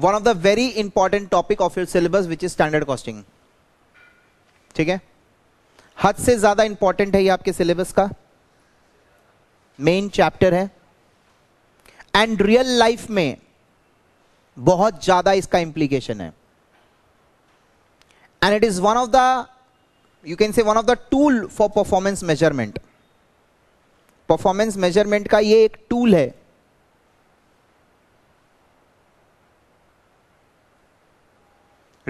One of the very important topic of your syllabus which is standard costing ठीक है? हद से ज़्यादा इंपॉर्टेंट है ये आपके सिलेबस का? मेन चैप्टर है। एंड रियल लाइफ में बहुत ज़्यादा इसका इंप्लीकेशन है। And it is one of the you can say one of the tool for performance measurement performance measurement का ये एक टूल है।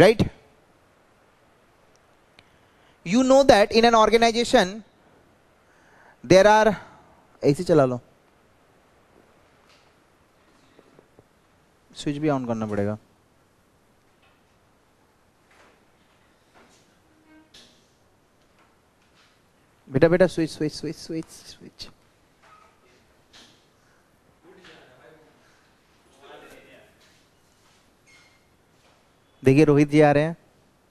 Right you know that in an organization there are ऐसे चला लो स्विच भी ऑन करना पड़ेगा बेटा बेटा switch switch switch switch switch देखिए, रोहित जी आ रहे हैं।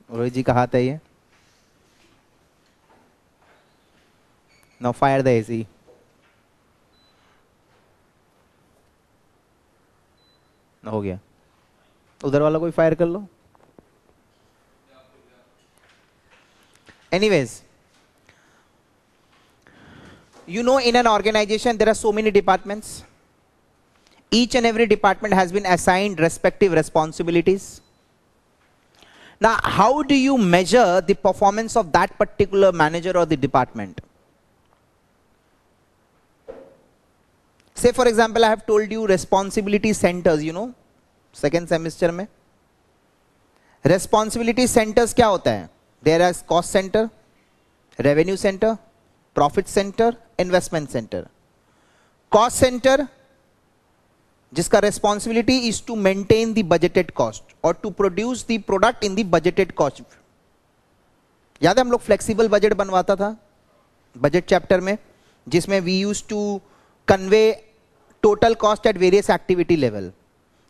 रोहित जी का हाथ है ये। नो फायर द एसी हो गया। उधर वाला कोई फायर कर लो। Anyways you know in an organization there are so many departments each and every department has been assigned respective responsibilities now how do you measure the performance of that particular manager or the department say for example i have told you responsibility centers you know second semester mein responsibility centers kya hota hai there is cost center revenue center profit center investment center cost center जिसका responsibility is to maintain the budgeted cost और to produce the product in the budgeted cost याद है हम लोग flexible budget बनवाता था? Budget chapter में, जिसमें we use to convey total cost at various activity level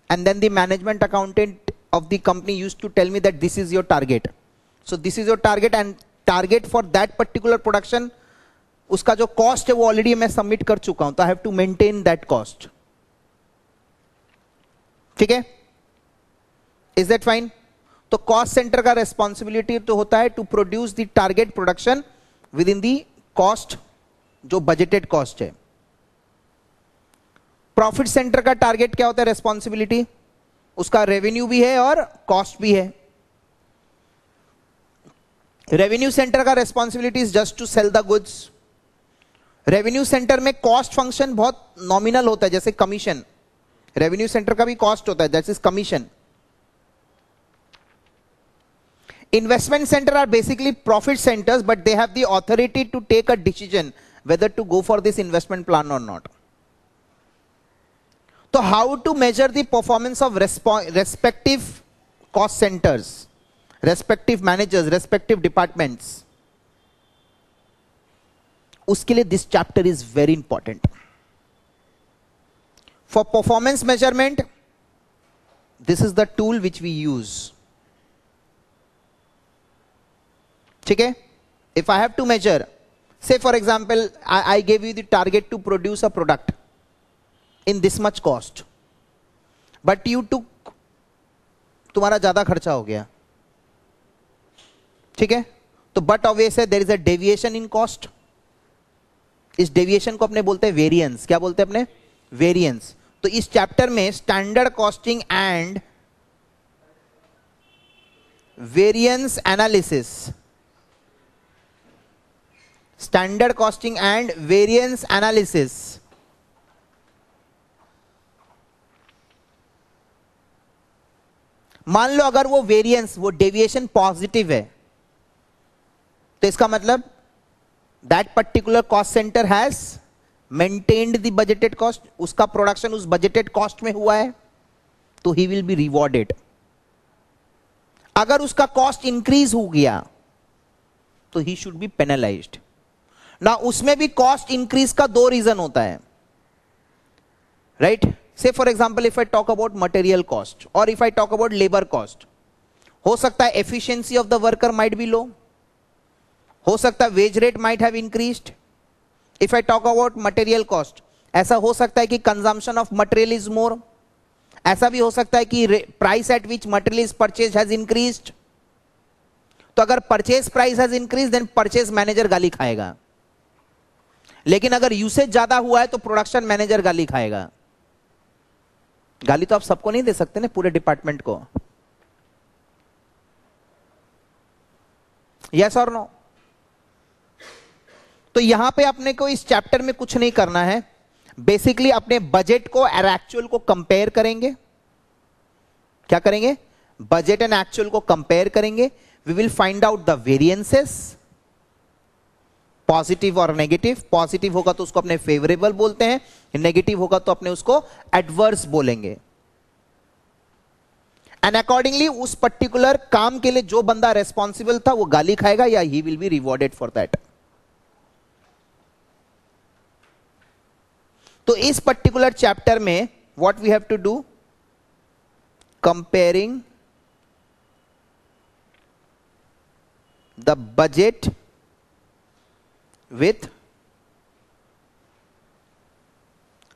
and then the management accountant of the company use to tell me that this is your target so this is your target and target for that particular production उसका जो cost है वो already मैं submit कर चुका हूँ तो I have to maintain that cost ठीक है? इज़ दैट फाइन तो कॉस्ट सेंटर का रेस्पॉन्सिबिलिटी तो होता है to produce the target production within the cost जो बजटेड कॉस्ट है। प्रॉफिट सेंटर का टारगेट क्या होता है? रेस्पॉन्सिबिलिटी उसका रेवेन्यू भी है और कॉस्ट भी है। रेवेन्यू सेंटर का responsibility is just to sell the goods revenue center में कॉस्ट फ़ंक्शन बहुत नॉमिनल होता है, जैसे कमीशन रेवेन्यू सेंटर का भी कॉस्ट होता है that is commission investment center are basically profit centers but they have the to take a decision whether to go for this investment plan और not तो how to measure the performance of respective cost centers respective managers respective departments उसके लिए this chapter is very important for performance measurement this is the tool which we use ठीक है? If I have to measure say for example I gave you the target to produce a product in this much cost but you to तुम्हारा ज़्यादा खर्चा हो गया। ठीक है? तो बट ऑब्वियस है there is a deviation in cost इस डेविएशन को अपने बोलते हैं वेरिएंस क्या बोलते हैं अपने? वेरिएंस तो इस चैप्टर में standard costing and variance analysis standard costing and variance analysis मान लो अगर वो वेरिएंस वो डेविएशन पॉजिटिव है तो इसका मतलब that particular cost centre has maintained the budgeted cost उसका प्रोडक्शन उस बजटेड कॉस्ट में हुआ है तो ही विल बी रिवॉर्डेड अगर उसका कॉस्ट इंक्रीज हो गया तो ही शुड बी पेनलाइज्ड ना उसमें भी कॉस्ट इंक्रीज का दो रीजन होता है right say for example if I talk about material cost और if I talk about labour cost हो सकता है efficiency of the worker might be low हो सकता है wage rate might have increased if I talk about material cost ऐसा हो सकता है कि consumption of material is more ऐसा भी हो सकता है कि price at which material is purchase has increase तो अगर purchase price has increase then purchase manager गाली खाएगा. लेकिन अगर यूसेज ज़्यादा हुआ है तो प्रोडक्शन मैनेजर गाली खाएगा. गाली तो आप सबको नहीं दे सकते ना पूरे डिपार्टमेंट को. यस और नो तो यहाँ पे अपने को इस चैप्टर में कुछ नहीं करना है। बेसिकली अपने बजट को और एक्चुअल को कंपेयर करेंगे। क्या करेंगे? बजट एंड एक्चुअल को कंपेयर करेंगे। We will find out the variances positive और नेगेटिव पॉजिटिव होगा तो उसको अपने फेवरेबल बोलते हैं नेगेटिव होगा तो अपने उसको एडवर्स बोलेंगे। एंड अकॉर्डिंगली उस पर्टिकुलर काम के लिए जो बंदा रेस्पॉन्सिबल था वो गाली खाएगा या he will be rewarded for that तो इस पर्टिकुलर चैप्टर में what we have to do comparing the budget with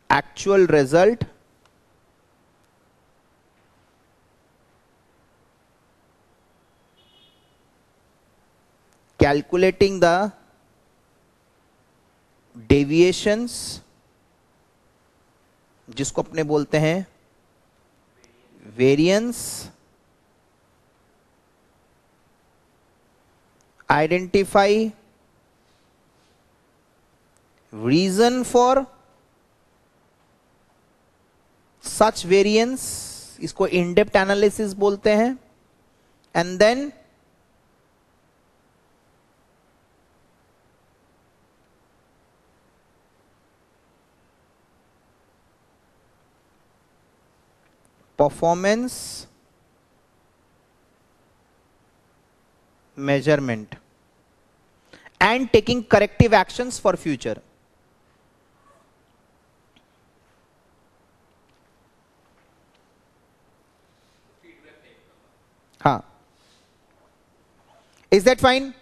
actual result calculating the deviations जिसको अपने बोलते हैं variance identify reason for such variance, इसको इन डेप्थ एनालिसिस बोलते हैं and then performance measurement and taking corrective action for future हाँ is that fine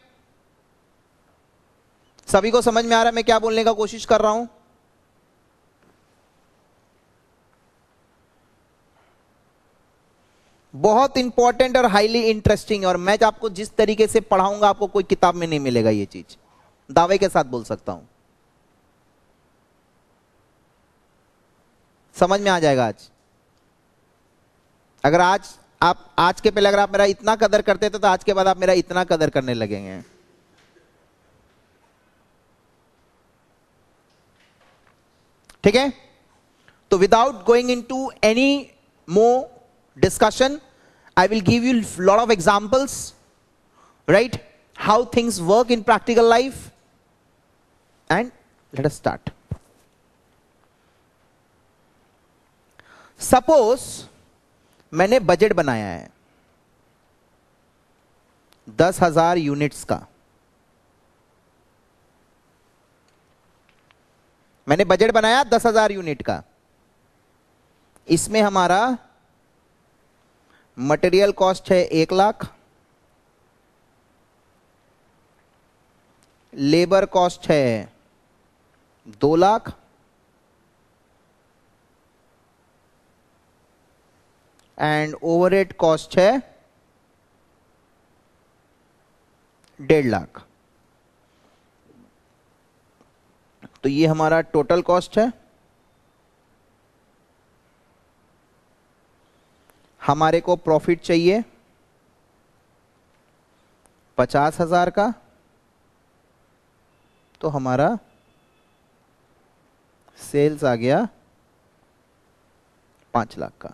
सभी को समझ में आ रहा है मैं क्या बोलने का कोशिश कर रहा हूँ? बहुत इंपॉर्टेंट और हाईली इंटरेस्टिंग और मैं आपको जिस तरीके से पढ़ाऊँगा, आपको कोई किताब में नहीं मिलेगा ये चीज़। दावे के साथ बोल सकता हूँ। समझ में आ जाएगा आज। अगर आज आप, आज के पहले अगर आप मेरा इतना कदर करते थे तो आज के बाद आप मेरा इतना कदर करने लगेंगे। ठीक है? तो without going in to any more discussion I will give you lot of examples right how things work in practical life and let us start suppose मैंने बजट बनाया है, दस हज़ार यूनिट्स का। मैंने बजट बनाया दस हज़ार यूनिट का। इसमें हमारा मटेरियल कॉस्ट है एक लाख। लेबर कॉस्ट है दो लाख। एंड ओवरहेड कॉस्ट है डेढ़ लाख। तो ये हमारा टोटल कॉस्ट है। हमारे को प्रॉफिट चाहिए पचास हज़ार का तो हमारा सेल्स आ गया पाँच लाख का।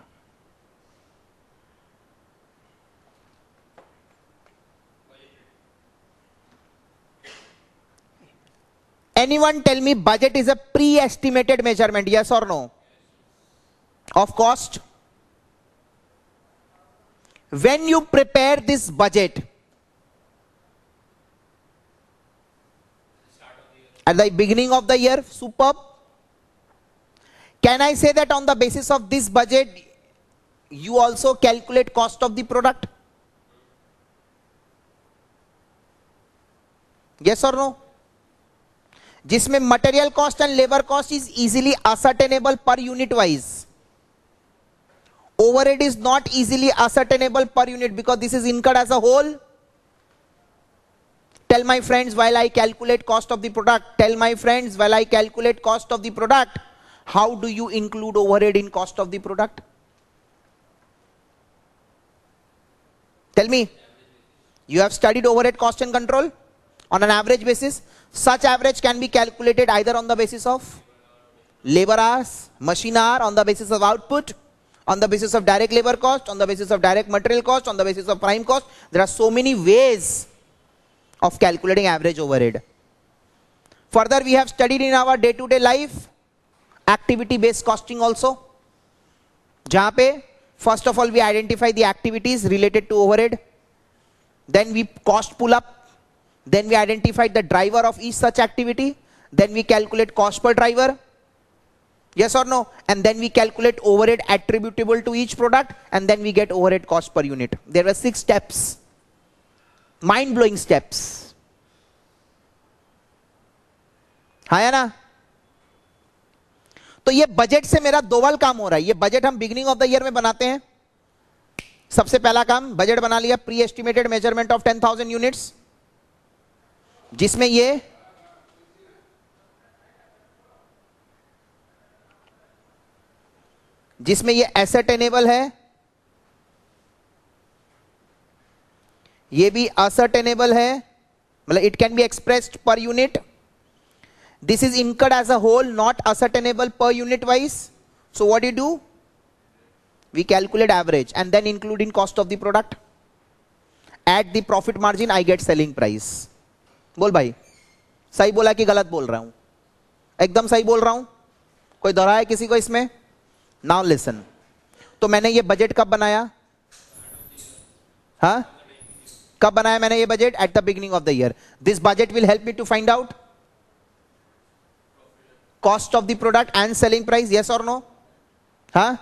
Any one tell me budget is a pre estimated measurement yes और no of cost When you prepare this budget, at the beginning of the year, superb. Can I say that on the basis of this budget, you also calculate cost of the product? Yes or no? जिसमें material cost and labour cost is easily ascertainable per unit wise overhead is not easily ascertainable per unit because this is incurred as a whole. Tell my friends while i calculate cost of the product. Tell my friends while i calculate cost of the product. How do you include overhead in cost of the product? Tell me. You have studied overhead cost and control on an average basis. Such average can be calculated either on the basis of labor hours machine hour on the basis of output on the basis of direct labor cost, on the basis of direct material cost, on the basis of prime cost. There are so many ways of calculating average overhead. Further, we have studied in our day-to-day -day life activity-based costing also. जहां पे first of all we identify the activities related to overhead. Then we cost pull up. Then we identify the driver of each such activity. Then we calculate cost per driver Yes or no? And then we calculate overhead attributable to each product and then we get overhead cost per unit. There were six steps. Mind blowing steps. हाँ है ना तो ये budget से मेरा दोवल काम हो रहा है ये बजट हम बिगिनिंग ऑफ़ द ईयर में बनाते हैं सबसे पहला काम बजट बना लिया pre estimated measurement of ten thousand units जिसमें ये जिसमें ये एसेट एनेबल है, ये भी असर्ट एनेबल है मतलब it can be expressed per unit this is incurred as a whole not ascertainable per unit wise so what you do we calculate average and then include in cost of the product at the profit margin I get selling price बोल भाई, सही बोला कि गलत बोल रहा हूँ? एकदम सही बोल रहा हूँ? कोई दोहरा है किसी को इसमें? नाउ लिसन तो मैंने ये बजट कब बनाया? हा? कब बनाया मैंने ये budget at the beginning of the year this budget will help me to find out cost of the product and selling price yes और नो हा?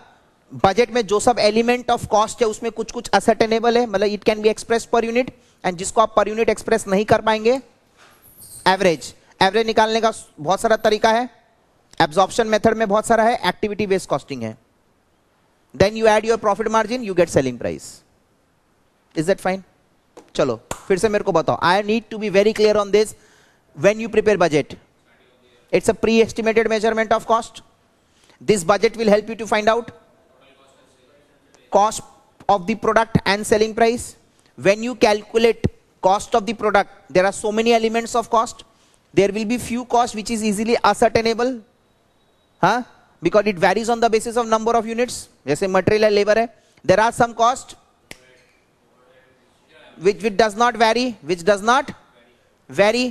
बजट में जो सब एलिमेंट ऑफ़ कॉस्ट है, उसमें कुछ कुछ असर्टेनेबल है मतलब it can be express per unit and जिसको आप पर यूनिट एक्सप्रेस नहीं कर पाएँगे एवरेज एवरेज निकालने का बहुत सारा तरीका है। एब्जॉर्प्शन मेथड में बहुत सारा है एक्टिविटी बेस्ड कॉस्टिंग है। Then you add your profit margin you get selling price is that fine चलो, फिर से मेरे को बताओ। I need to be very clear on this when you prepare budget it's a pre estimated measurement of cost this budget will help you to find out cost of the product and selling price when you calculate cost of the product there are so many elements of cost there will be few cost which is easily ascertainable हा because it varies on the basis of number of units जैसे material है labour है. There are some cost which which does not vary which does not vary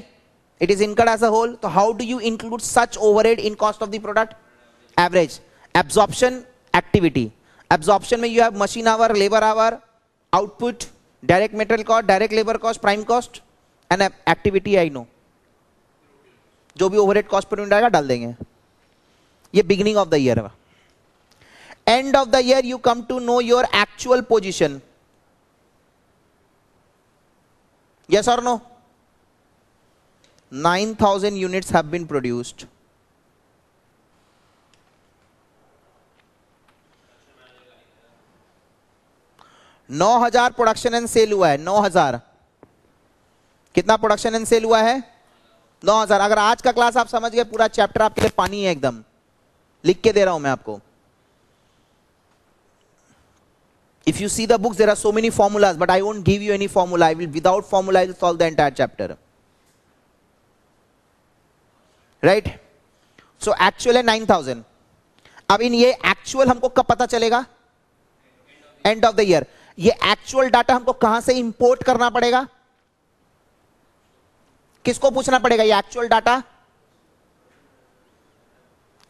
it is incurred as a whole तो how do you include such over in cost of the product average absorption activity absorption में you have machine hour labour hour output direct material cost direct labour cost prime cost and activity I know जो भी overhead cost पर डाल देंगे। ये beginning of the year है। End of the year you come to know your actual position yes or no? 9000 units have been produced. नौ हज़ार production and sale हुआ है, नौ हज़ार। कितना प्रोडक्शन एंड सेल हुआ है? नौ हज़ार। अगर आज का क्लास आप समझ गए, पूरा चैप्टर आपके लिए पानी है एकदम। लिख के दे रहा हूँ मैं आपको। If you see the books there are so many formulas but I won't give you any formula I will without formula solve the entire chapter right so actual है नाइन थाउज़ेंड अब इन ये एक्चुअल हमको कब पता चलेगा? End of the year ये actual data हमको कहाँ से इंपोर्ट करना पड़ेगा? किसको पूछना पड़ेगा ये एक्चुअल डाटा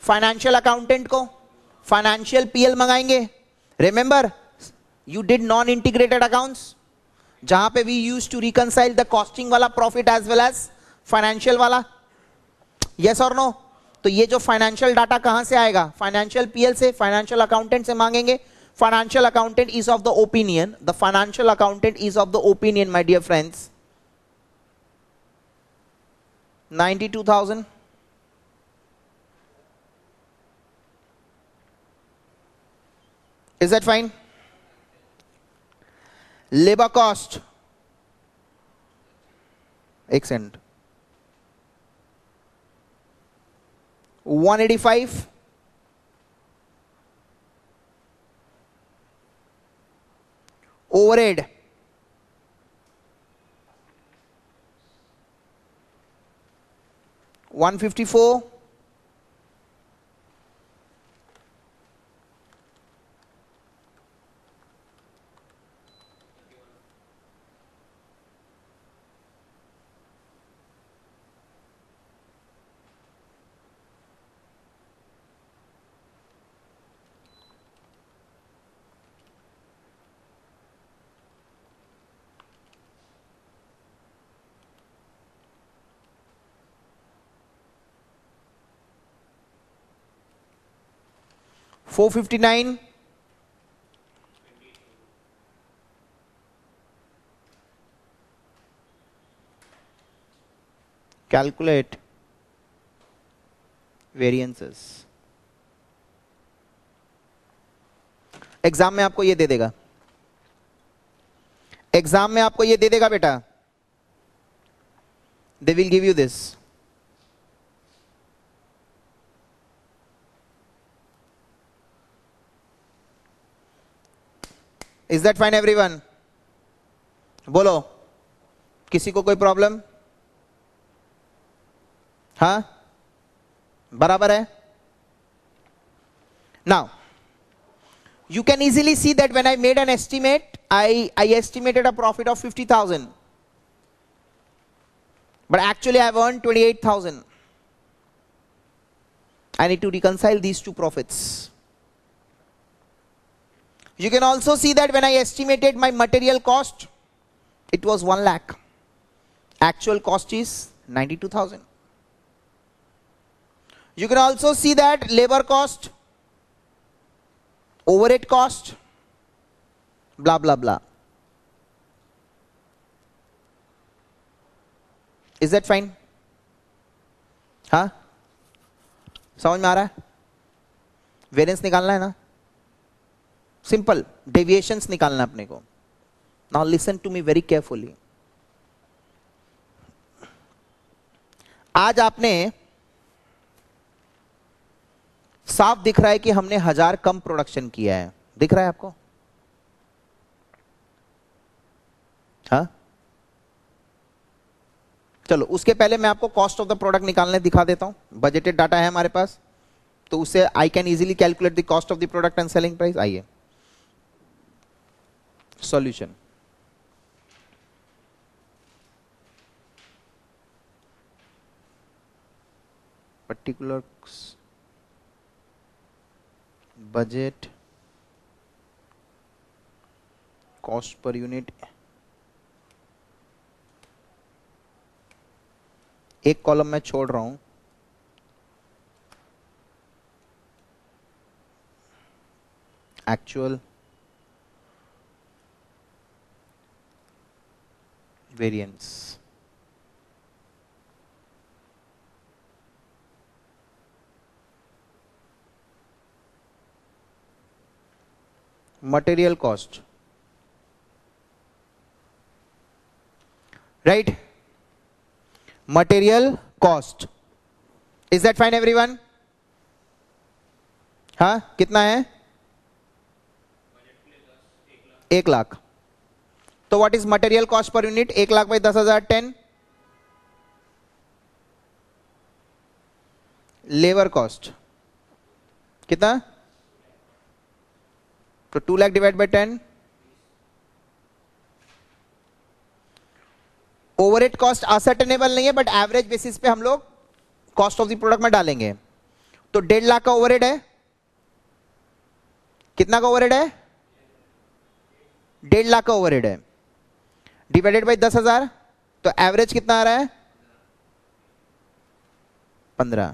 फाइनेंशियल अकाउंटेंट को financial PL मंगाएँगे। Remember you did non integrated accounts जहाँ पे we used to reconcile the costing वाला profit as well as financial वाला। यस और नो तो ये जो फाइनेंशियल डाटा कहाँ से आएगा? फाइनेंशियल पीएल से फाइनेंशियल अकाउंटेंट से मांगेंगे। Financial accountant is of the opinion the financial accountant is of the opinion my dear friends 92000 Is that fine? Labor cost. Extend. 185 overhead One fifty four. Four fifty nine calculate variances exam में आपको ये दे देगा। Exam में आपको ये दे देगा बेटा। They will give you this is that fine everyone बोलो किसी को कोई प्रॉब्लम हा बराबर है now you can easily see that when I made an estimate, I, I estimated a profit of 50,000. But actually I've earned 28,000. I need to reconcile these two profits. You can also see that when I estimated my material cost, it was 1 lakh. Actual cost is 92,000. You can also see that labor cost, overhead cost, blah, blah, blah. Is that fine? हाँ समझ में आ रहा है variance निकालना है ना simple deviations निकालना अपने को। Now listen to me very carefully आज आपने साफ़ दिख रहा है कि हमने हज़ार कम प्रोडक्शन किया है। दिख रहा है आपको? हा? चलो, उसके पहले मैं आपको कॉस्ट ऑफ़ द प्रोडक्ट निकालने दिखा देता हूँ। बजटेड डाटा है हमारे पास। तो उससे I can easily calculate the cost of the product and selling price आइए। Solution. Particular budget cost per unit एक कॉलम में छोड़ रहा हूँ actual variance. Material cost. Right? Material cost. Is that fine everyone? हाँ कितना है एक लाख तो what is material cost per unit एक लाख बाई दस हज़ार टेन लेबर कॉस्ट कितना? तो two lakh divide by ten overhead cost ascertainable नहीं है बट एवरेज बेसिस पे हम लोग कॉस्ट ऑफ़ द प्रोडक्ट में डालेंगे. तो डेढ़ लाख का ओवरहेड है. कितना का ओवरहेड है? डेढ़ लाख का ओवरहेड है. डिवाइडेड बाई दस हज़ार तो एवरेज कितना आ रहा है? पंद्रह।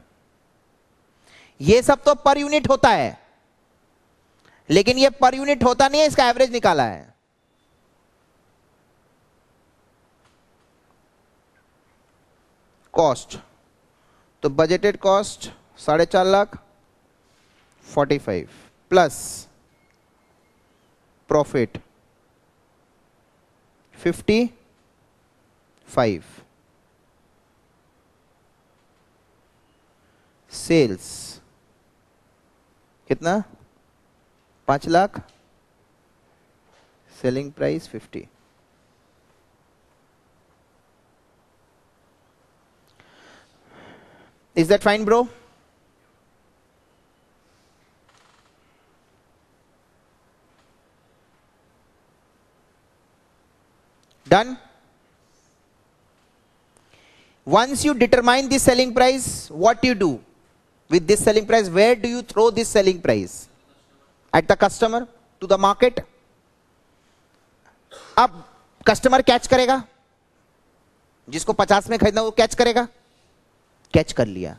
ये सब तो पर यूनिट होता है। लेकिन ये पर यूनिट होता नहीं है, इसका एवरेज निकाला है। कॉस्ट तो बजटेड कॉस्ट साढ़े चार lakh forty five plus profit 55 sales कितना? पाँच lakh? Selling price fifty is that fine bro Done? Once you determine the selling price, what you do with this selling price? Where do you throw this selling price? At the customer? To the market? अब customer catch करेगा जिसको 50 में खरीदना वो catch करेगा catch कर लिया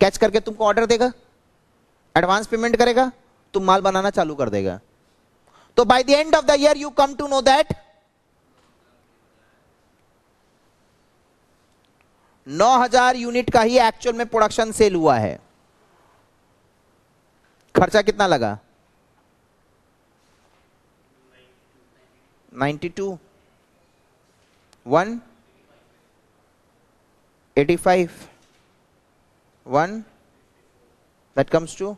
catch करके तुमको ऑर्डर देगा एडवांस पेमेंट करेगा तुम माल बनाना चालू कर देगा तो by the end of the year you come to know that 9000 unit का ही एक्चुअल में प्रोडक्शन सेल हुआ है। खर्चा कितना लगा? 92 1 85 1 that comes to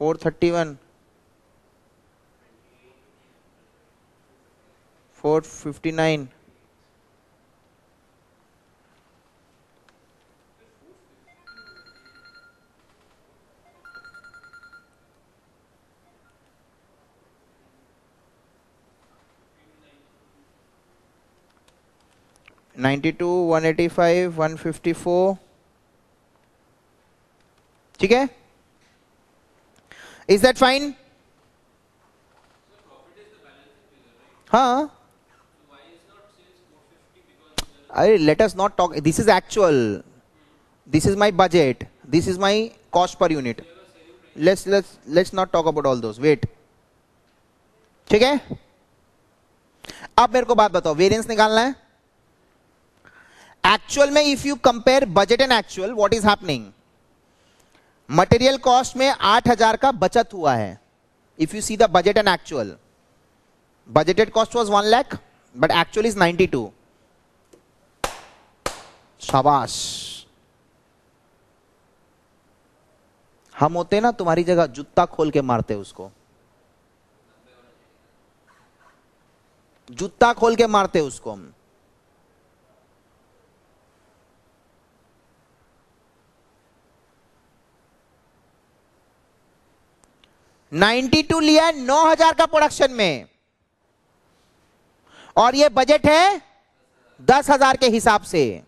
431 459 92 185 154 ठीक है? इज़ दैट फाइन हाँ। अरे let us not talk this is actual this is my budget this is my cost per unit let's let's let's not talk about all those wait ठीक है? अब मेरे को बात बताओ. वेरिएंस निकालना है? एक्चुअल में if you compare budget and actual what is happening material cost में आठ हज़ार का बचत हुआ है। If you see the budget and actual budgeted cost was one lakh but actual is ninety two शाबाश। हम होते ना, तुम्हारी जगह जूता खोल के मारते उसको। जूता खोल के मारते उसको हम। 92 लिया है 9000 का प्रोडक्शन में। और ये बजट है 10000 के हिसाब से।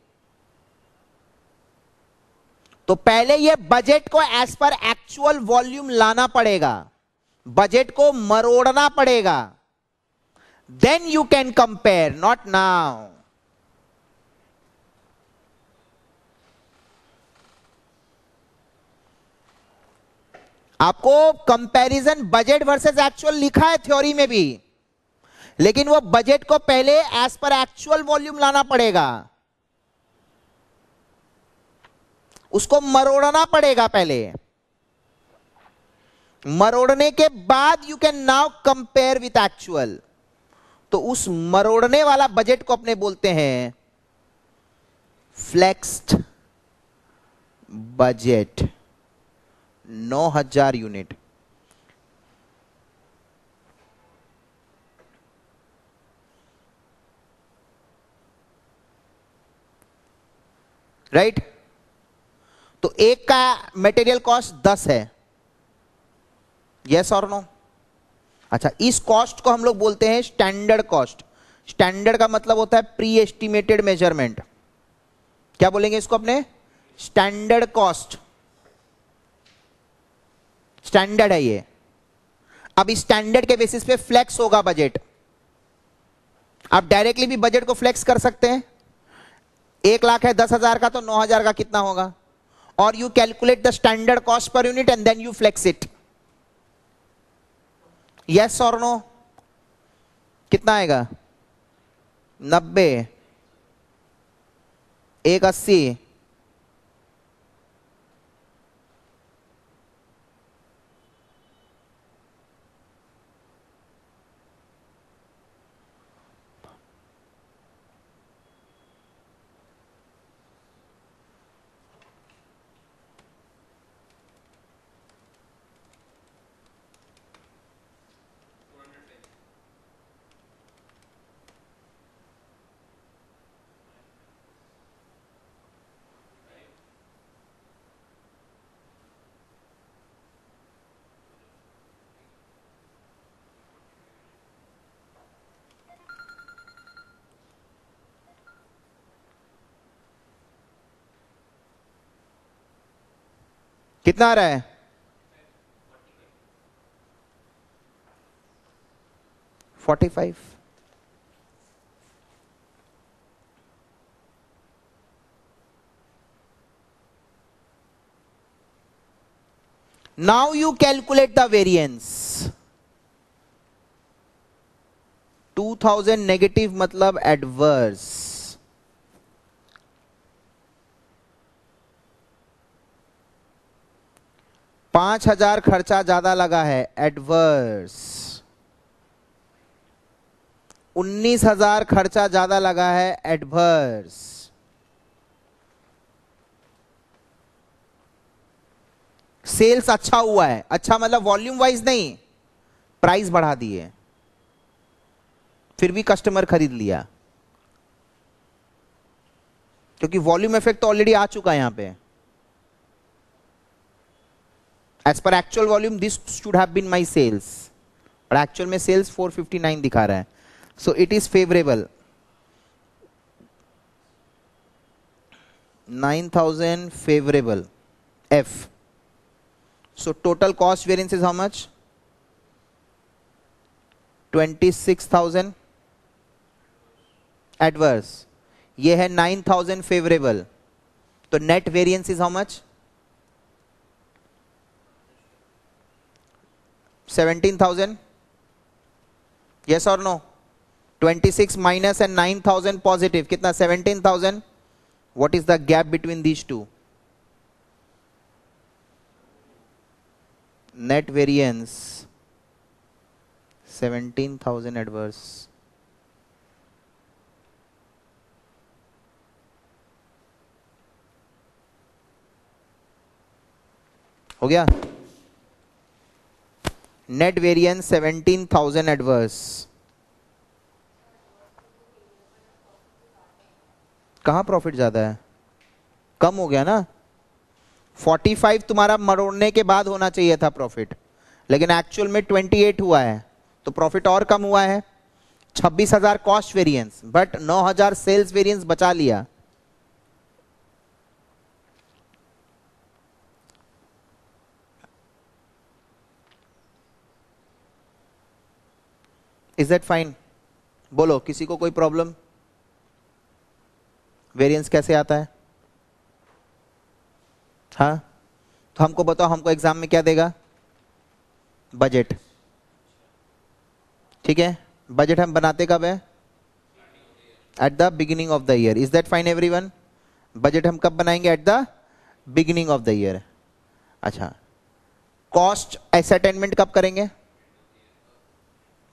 तो पहले ये बजट को एज पर एक्चुअल वॉल्यूम लाना पड़ेगा। बजट को मरोड़ना पड़ेगा। Then you can compare not now आपको कंपैरिजन बजट वर्सेस एक्चुअल लिखा है थ्योरी में भी। लेकिन वो बजट को पहले एज पर एक्चुअल वॉल्यूम लाना पड़ेगा। उसको मरोड़ना पड़ेगा पहले। मरोड़ने के बाद you can now compare with actual तो उस मरोड़ने वाला बजट को अपने बोलते हैं फ्लेक्स्ड बजट नौ हज़ार यूनिट। राइट? तो एक का मटेरियल कॉस्ट दस है। यस और नो अच्छा इस कॉस्ट को हम लोग बोलते हैं स्टैंडर्ड कॉस्ट स्टैंडर्ड का मतलब होता है प्री एस्टिमेटेड मेज़रमेंट क्या बोलेंगे इसको अपने? स्टैंडर्ड कॉस्ट स्टैंडर्ड है ये। अब इस स्टैंडर्ड के बेसिस पे फ्लेक्स होगा बजट आप डायरेक्टली भी बजट को फ्लेक्स कर सकते हैं। एक लाख है, दस हज़ार का तो नौ हज़ार का कितना होगा? और you calculate the standard cost per unit and then you flex it yes और नो कितना आएगा? नब्बे। एक अस्सी। कितना आ रहा है? Forty five. Now you calculate the variance. 2000 negative मतलब एडवर्स पाँच हज़ार खर्चा ज़्यादा लगा है एडवर्स उन्नीस हज़ार खर्चा ज़्यादा लगा है एडवर्स सेल्स अच्छा हुआ है अच्छा मतलब वॉल्यूम वाइज नहीं प्राइस बढ़ा दिए फिर भी कस्टमर खरीद लिया. क्योंकि वॉल्यूम इफ़ेक्ट तो ऑलरेडी आ चुका है यहाँ पे. As per actual volume this should have been my sales और एक्चुअल में सेल्स 459 दिखा रहा है। So it is favourable 9000 favourable F so total cost variance is how much twenty six thousand adverse ये है 9000 फेवरेबल तो net variance is how much 17,000 yes और no 26 minus and 9,000 positive कितना? Seventeen thousand? What is the gap between these two net variance variance thousand adverse हो गया? Net variance 17000 adverse कहाँ profit ज़्यादा है? कम हो गया ना? 45 तुम्हारा मरोड़ने के बाद होना चाहिए था प्रॉफिट लेकिन एक्चुअल में 28 हुआ है तो प्रॉफिट और कम हुआ है। 26,000 cost variance but 9,000 sales variance बचा लिया। इज़ दैट फाइन बोलो, किसी को कोई प्रॉब्लम वेरिएंस कैसे आता है? हाँ? तो हमको बताओ, हमको एग्ज़ाम में क्या देगा? बजट ठीक है? बजट हम बनाते कब है? At the beginning of the year is that fine every budget हम कब बनाएँगे? At the beginning of the year अच्छा. कॉस्ट एसेटेनमेंट कब करेंगे?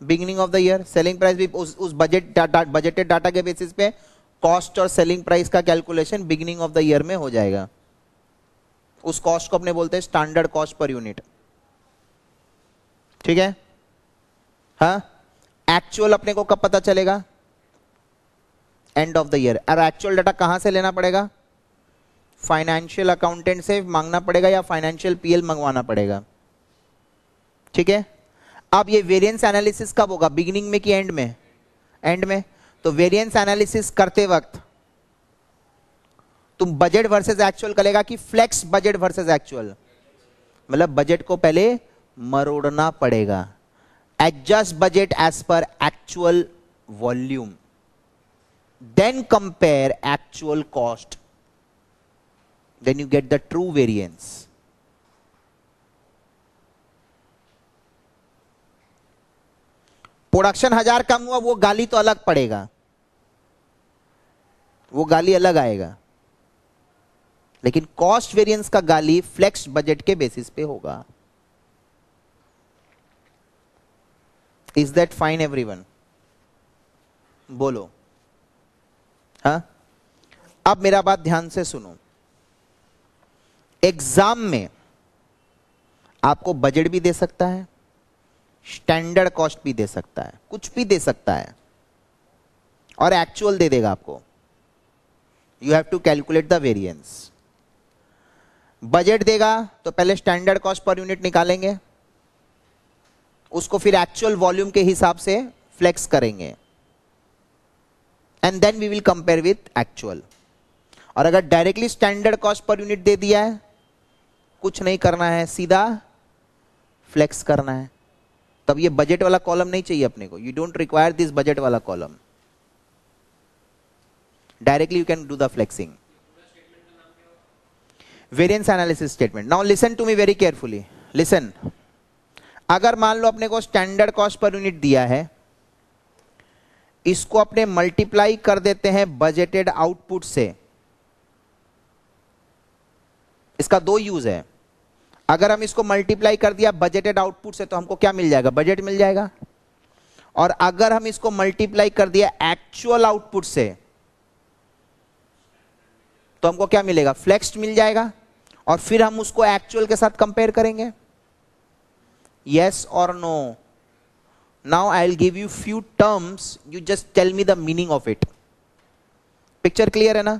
Beginning of the year selling price भी उस, उस बजट बजटेड डाटा के बेसिस पे कॉस्ट और सेलिंग प्राइस का calculation beginning of the year में हो जाएगा। उस कॉस्ट को अपने बोलते हैं स्टैंडर्ड कॉस्ट पर यूनिट ठीक है? हा? एक्चुअल अपने को कब पता चलेगा? एंड ऑफ़ द ईयर और एक्चुअल डाटा कहाँ से लेना पड़ेगा? फाइनेंशियल अकाउंटेंट से मांगना पड़ेगा या फाइनेंशियल पीएल मंगवाना पड़ेगा? ठीक है? अब ये वेरिएंस एनालिसिस कब होगा? बिगिनिंग में कि एंड में? एंड में? तो वेरिएंस एनालिसिस करते वक्त तुम बजट वर्सेस एक्चुअल करेगा कि फ्लेक्स बजट वर्सेस एक्चुअल मतलब बजट को पहले मरोड़ना पड़ेगा। Adjust budget as per actual volume then compare actual cost then you get the true variance production हज़ार कम हुआ, वो गाली तो अलग पड़ेगा। वो गाली अलग आएगा। लेकिन कॉस्ट वेरिएंस का गाली फ्लेक्स बजट के बेसिस पे होगा। इज़ दैट फाइन एवरीवन बोलो। हा? अब मेरा बात ध्यान से सुनो। एग्ज़ाम में आपको बजट भी दे सकता है स्टैंडर्ड कॉस्ट भी दे सकता है, कुछ भी दे सकता है, और एक्चुअल दे देगा आपको। You have to calculate the variance budget देगा तो पहले स्टैंडर्ड कॉस्ट पर यूनिट निकालेंगे, उसको फिर एक्चुअल वॉल्यूम के हिसाब से फ्लेक्स करेंगे। And then we will compare with actual और अगर directly standard cost per unit दे दिया है, कुछ नहीं करना है, सीधा फ्लेक्स करना है। तब ये बजट वाला कॉलम नहीं चाहिए अपने को। You don't require this budget वाला column directly you can do the flexing variance analysis statement now listen to me very carefully listen अगर मान लो अपने को स्टैंडर्ड कॉस्ट पर यूनिट दिया है, इसको अपने मल्टीप्लाई कर देते हैं बजटेड आउटपुट से। इसका दो यूज़ है। अगर हम इसको मल्टीप्लाई कर दिया बजटेड आउटपुट से तो हमको क्या मिल जाएगा? बजट मिल जाएगा। और अगर हम इसको मल्टीप्लाई कर दिया एक्चुअल आउटपुट से तो हमको क्या मिलेगा? फ्लेक्स्ड मिल जाएगा। और फिर हम उसको एक्चुअल के साथ कंपेयर करेंगे। यस और no now I will give you few terms you just tell me the meaning of it picture clear है ना?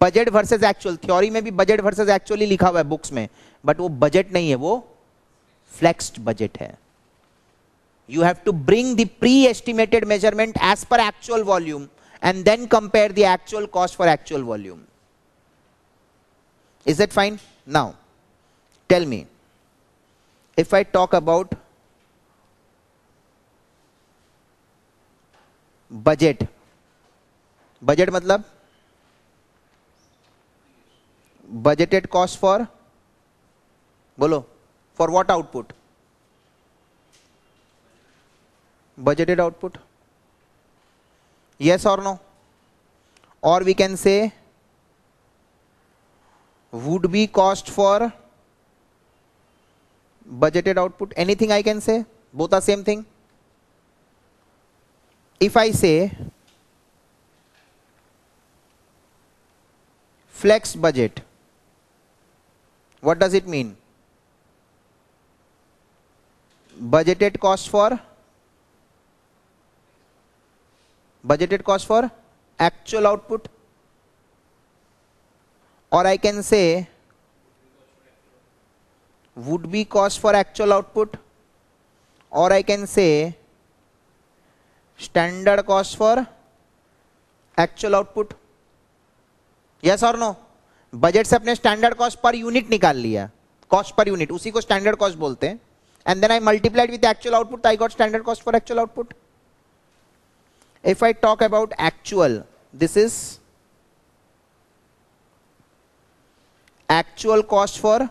बजट वर्सेस एक्चुअल थ्योरी में भी बजट वर्सेस एक्चुअली लिखा हुआ है बुक्स में। बट वो बजट नहीं है, वो फ्लेक्स्ड बजट है. You have to bring the pre estimated measurement as per actual volume and then compare the actual cost for actual volume is it fine now tell me if I talk about budget budget मतलब budgeted cost for बोलो for what output budgeted output yes और no और we can say would be cost for budgeted output anything I can say both are same thing if I say flex budget what does it mean budgeted cost for budgeted cost for actual output और I can say would be cost for actual output और I can say standard cost for actual output yes और no budget से अपने standard cost per unit निकाल लिया। Cost per unit उसी को standard cost बोलते हैं। and then I multiplied with the actual output, I got standard cost for actual output. If I talk about actual, this is actual cost for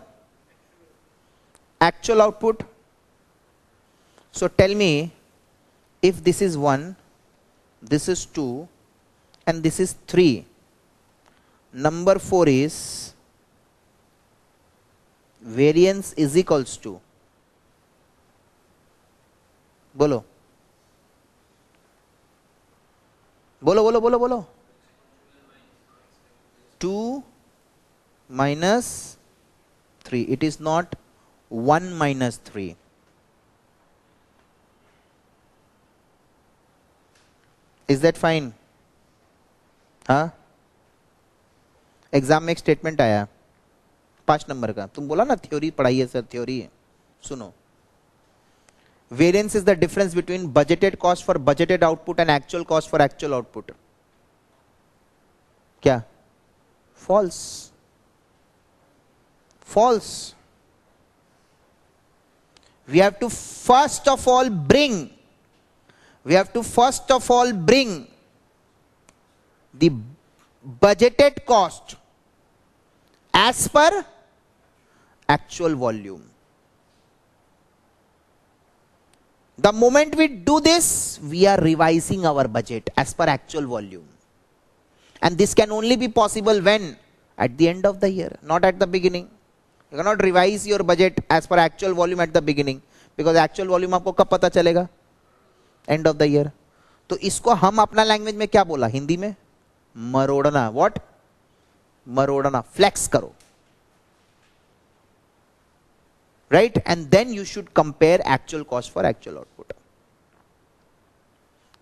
actual output. So tell me if this is 1, this is 2 and this is 3. Number 4 is variance is equals to बोलो। बोलो बोलो बोलो बोलो। Two minus three it is not one minus three is that fine हा exam में एक statement आया। पाँच नंबर का। तुम बोला ना थ्योरी पढ़ाई है सर थ्योरी है सुनो। Variance is the difference between budgeted cost for budgeted output and actual cost for actual output. क्या false. False. We have to first of all bring we have to first of all bring the budgeted cost as per actual volume The moment we do this, we are revising our budget as per actual volume. And this can only be possible when? At the end of the year, not at the beginning. You cannot revise your budget as per actual volume at the beginning. Because actual volume आपको कब पता चलेगा end of the year तो इसको हम अपना language में क्या बोला हिंदी में मरोड़ना व्हाट मरोड़ना फ्लेक्स करो right? And then you should compare actual cost for actual output.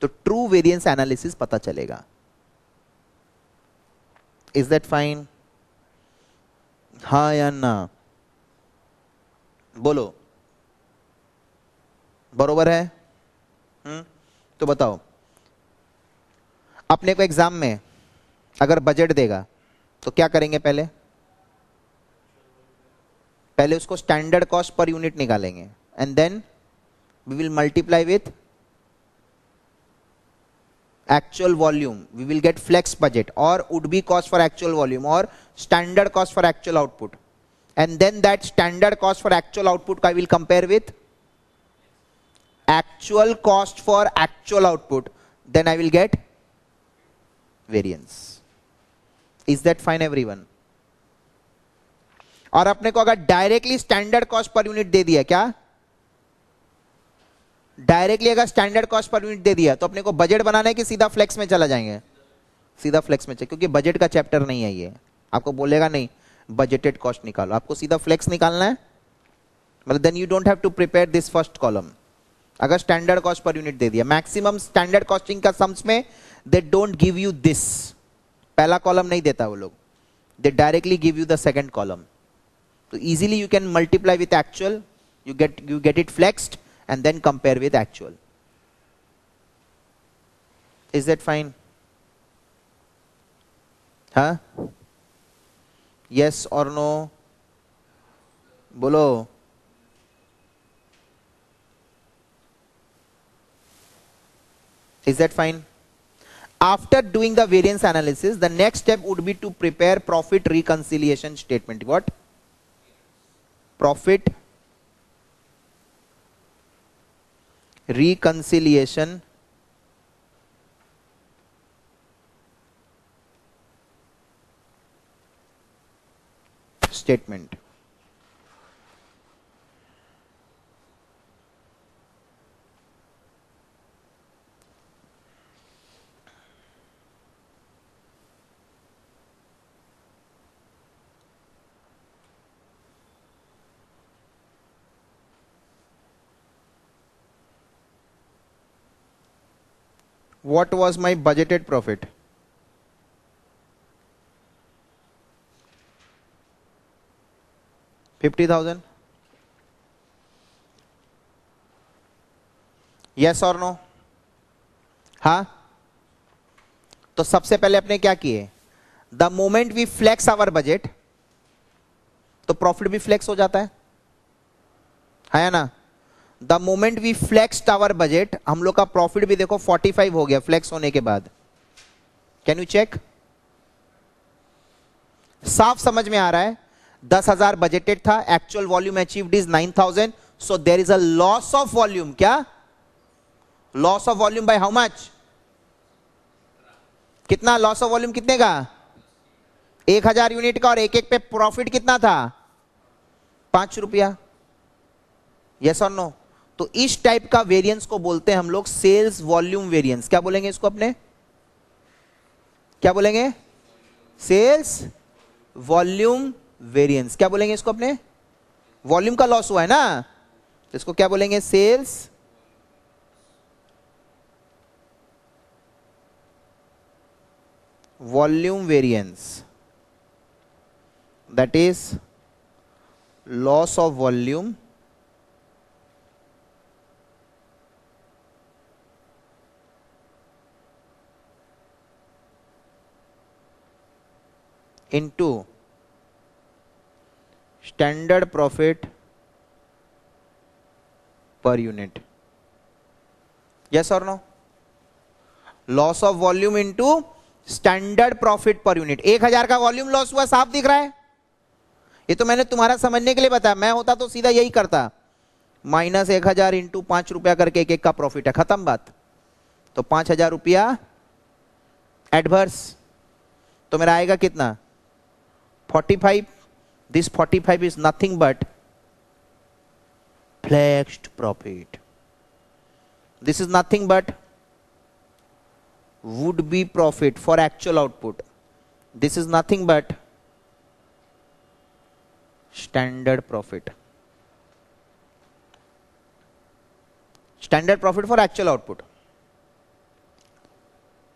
तो ट्रू वेरिएंस एनालिसिस पता चलेगा. इज़ दैट फाइन हा या ना? बोलो. बरोबर है? हुँ? तो बताओ. अपने को एग्ज़ाम में अगर बजट देगा तो क्या करेंगे पहले? पहले उसको स्टैंडर्ड कॉस्ट पर यूनिट निकालेंगे and then we will multiply with actual volume we will get flex budget और would be cost for actual volume और standard cost for actual output and then that standard cost for actual output का will compare with actual cost for actual output then I will get variance is that fine everyone और अपने को अगर directly standard cost per unit दे दिया क्या? Directly अगर standard cost per unit दे दिया तो अपने को बजट बनाना है कि सीधा फ्लेक्स में चला जाएँगे? सीधा फ्लेक्स में क्योंकि बजट का चैप्टर नहीं है ये। आपको बोलेगा नहीं बजटेड कॉस्ट निकालो। आपको सीधा फ्लेक्स निकालना है। मतलब then you don't have to prepare this first column अगर स्टैंडर्ड कॉस्ट पर यूनिट दे दिया मैक्सिमम स्टैंडर्ड कॉस्टिंग का सम्स में they don't give you this पहला कॉलम नहीं देता वो लोग। They directly give you the second column So easily you can multiply with actual, you get, you get it flexed and then compare with actual. Is that fine? Huh? Yes or no? Bolo. Is that fine? After doing the variance analysis, the next step would be to prepare profit reconciliation statement. What? Profit reconciliation statement what was my budgeted profit? Fifty thousand yes और no हा तो सबसे पहले अपने क्या किए? The moment we flex our budget तो profit भी फ्लेक्स हो जाता है। है ना? The moment we flex our budget, हम लोग का प्रॉफिट भी देखो 45 हो गया फ्लेक्स होने के बाद। कैन यू चेक साफ़ समझ में आ रहा है, दस हज़ार बजटेड था actual volume achieved is nine thousand so there is a loss of volume क्या? Loss of volume by how much कितना लॉस ऑफ़ वॉल्यूम कितने का? एक हज़ार यूनिट का और एक एक पे प्रॉफिट कितना था? पाँच रुपया। यस और नो तो इस टाइप का वेरिएंस को बोलते हैं हम लोग सेल्स वॉल्यूम वेरिएंस क्या बोलेंगे इसको अपने? क्या बोलेंगे? सेल्स वॉल्यूम वेरिएंस क्या बोलेंगे इसको अपने? वॉल्यूम का लॉस हुआ है ना? तो इसको क्या बोलेंगे? Sales volume variance that is loss of volume into standard profit per unit. Yes or no? Loss of volume into standard profit per unit एक हज़ार का वॉल्यूम लॉस हुआ, साफ़ दिख रहा है? ये तो मैंने तुम्हारा समझने के लिए बताया। मैं होता तो सीधा यही करता। माइनस एक हज़ार इंटू पाँच रुपया करके एक एक का प्रॉफिट है। खत्म बात। तो पाँच हज़ार रुपया एडवर्स तो मेरा आएगा कितना? 45 this 45 is nothing but flexed profit. This is nothing but would be profit for actual output. This is nothing but standard profit. Standard profit for actual output.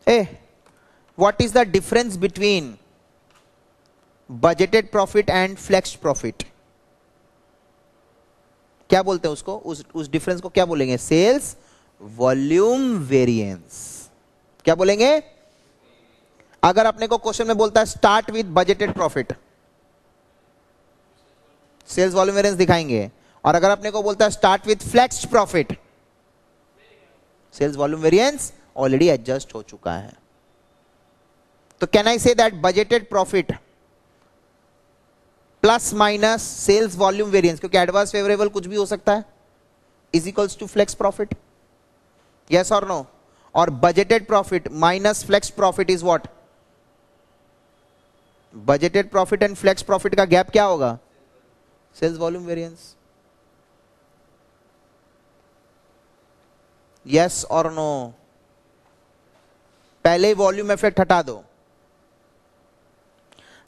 Hey what is the difference between budgeted profit and flex profit क्या बोलते हैं उसको? उस उस difference को क्या बोलेंगे? Sales volume variance क्या बोलेंगे? अगर अपने को क्वेश्चन में बोलता है start with budgeted profit sales volume variance दिखाएँगे। और अगर अपने को बोलता है start with flex profit sales volume variance already adjust हो चुका है। तो can I say that budgeted profit plus minus sales volume variance क्योंकि एडवांस फेवरेबल कुछ भी हो सकता है। Is equals to flex profit yes और नो और budgeted profit minus flex profit is what budgeted profit and flex profit का gap क्या होगा? सेल्स वॉल्यूम वेरियंस यस और नो पहले वॉल्यूम इफ़ेक्ट हटा दो।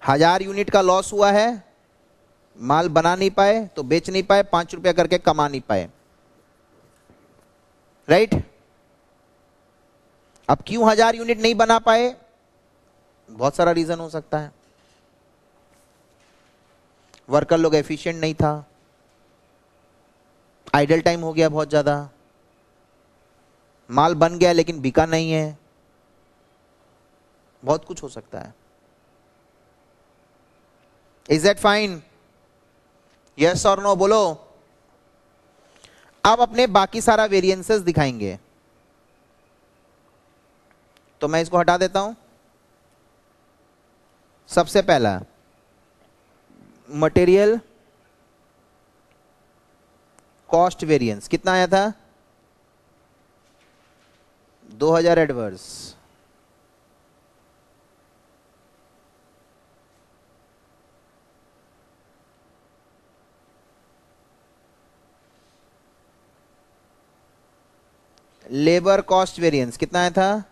हज़ार यूनिट का लॉस हुआ है। माल बना नहीं पाए तो बेच नहीं पाए, पाँच रुपया करके कमा नहीं पाए। राइट अब क्यों हज़ार यूनिट नहीं बना पाए? बहुत सारा रीजन हो सकता है। वर्कर लोग एफिशिएंट नहीं था। आइडल टाइम हो गया बहुत ज़्यादा। माल बन गया लेकिन बिका नहीं है। बहुत कुछ हो सकता है। इज़ दैट फाइन यस और नो बोलो। अब अपने बाकी सारा वेरिएंसेस दिखाएँगे। तो मैं इसको हटा देता हूँ। सबसे पहला मटेरियल कॉस्ट वेरिएंस कितना आया था? 2000 एडवर्स। लेबर कॉस्ट वेरिएंस, कितना आया था?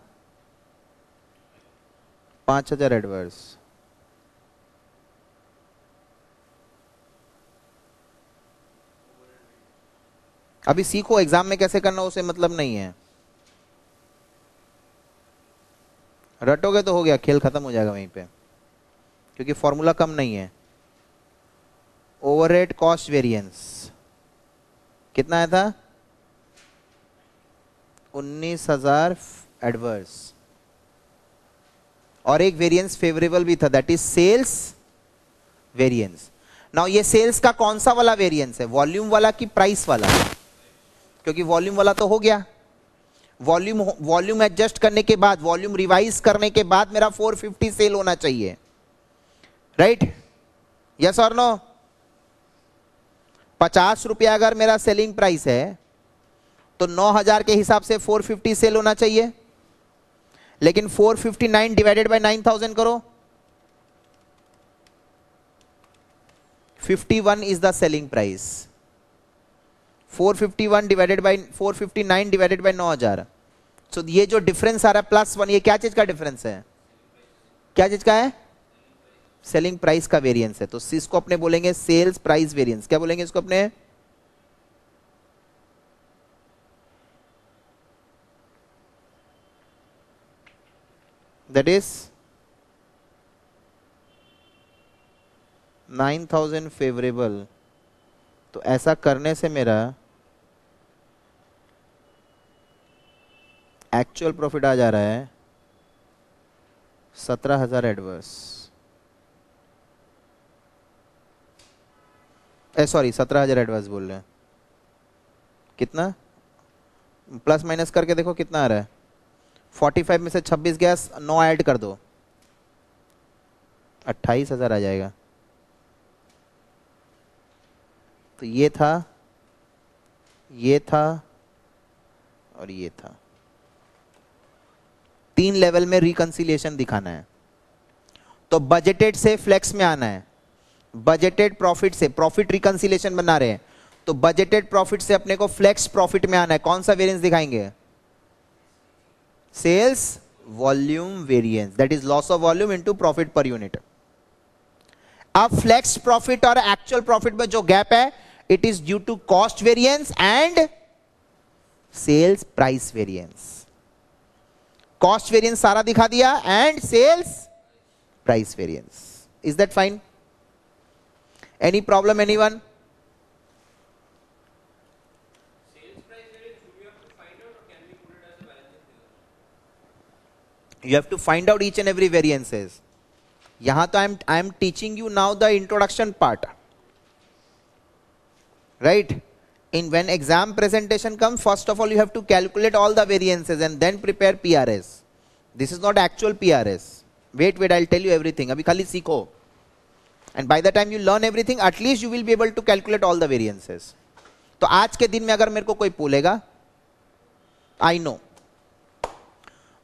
पाँच हज़ार एडवर्स। अभी सीखो, एग्ज़ाम में कैसे करना, उसे मतलब नहीं है। रटोगे तो हो गया, खेल खत्म हो जाएगा वहीं पे। क्योंकि फॉर्मूला कम नहीं है। Overhead cost variance. कितना आया था? उन्नीस हज़ार एडवर्स और एक वेरिएंस फेवरेबल भी था that is sales variance now ये सेल्स का कौन सा वाला वेरिएंस है? वॉल्यूम वाला कि प्राइस वाला? क्योंकि वॉल्यूम वाला तो हो गया। वॉल्यूम वॉल्यूम एडजस्ट करने के बाद वॉल्यूम रिवाइज करने के बाद मेरा 450 सेल होना चाहिए। राइट यस और नो पचास रुपया अगर मेरा सेलिंग प्राइस है तो 9000 के हिसाब से 450 सेल होना चाहिए। लेकिन 459 डिवाइडेड बाय 9000 करो। 51 is the selling price 451 divided by 459 divided by 9000 so ये जो डिफरेंस आ रहा है प्लस वन ये क्या चीज़ का डिफरेंस है? क्या चीज़ का है? सेलिंग प्राइस का वेरिएंस है। तो इसको अपने बोलेंगे सेल्स प्राइस वेरिएंस क्या बोलेंगे इसको अपने? दैट इज़ 9000 फेवरेबल तो ऐसा करने से मेरा एक्चुअल प्रॉफिट आ जा रहा है सत्रह हज़ार एडवर्स सॉरी सत्रह हज़ार एडवर्स बोल रहे हैं। कितना? प्लस माइनस करके देखो कितना आ रहा है। फोर्टी फाइव में से छब्बीस गैस नौ ऐड कर दो। अट्ठाईस हज़ार आ जाएगा। तो ये था ये था और ये था। तीन लेवल में रिकंसिलिएशन दिखाना है। तो बजटेड से फ्लेक्स में आना है। बजटेड प्रॉफिट से प्रॉफिट रिकंसिलिएशन बना रहे हैं। तो बजटेड प्रॉफिट से अपने को फ्लेक्स प्रॉफिट में आना है। कौन सा वेरिएंस दिखाएँगे? Sales volume variance that is loss of volume into profit per unit अब फ्लेक्स प्रॉफिट और एक्चुअल प्रॉफिट में जो गैप है it is due to cost variance and sales price variance cost variance सारा दिखा दिया and sales price variance is that fine any problem any you have to find out each and every variances यहाँ तो I am I am teaching you now the introduction part right in when exam presentation come first of all you have to calculate all the variances and then prepare P R S this is not actual P R S wait wait I tell you everything अभी खाली सीखो. And by the time you learn everything at least you will be able to calculate all the variances तो आज के दिन में अगर मेरे को कोई बोलेगा I know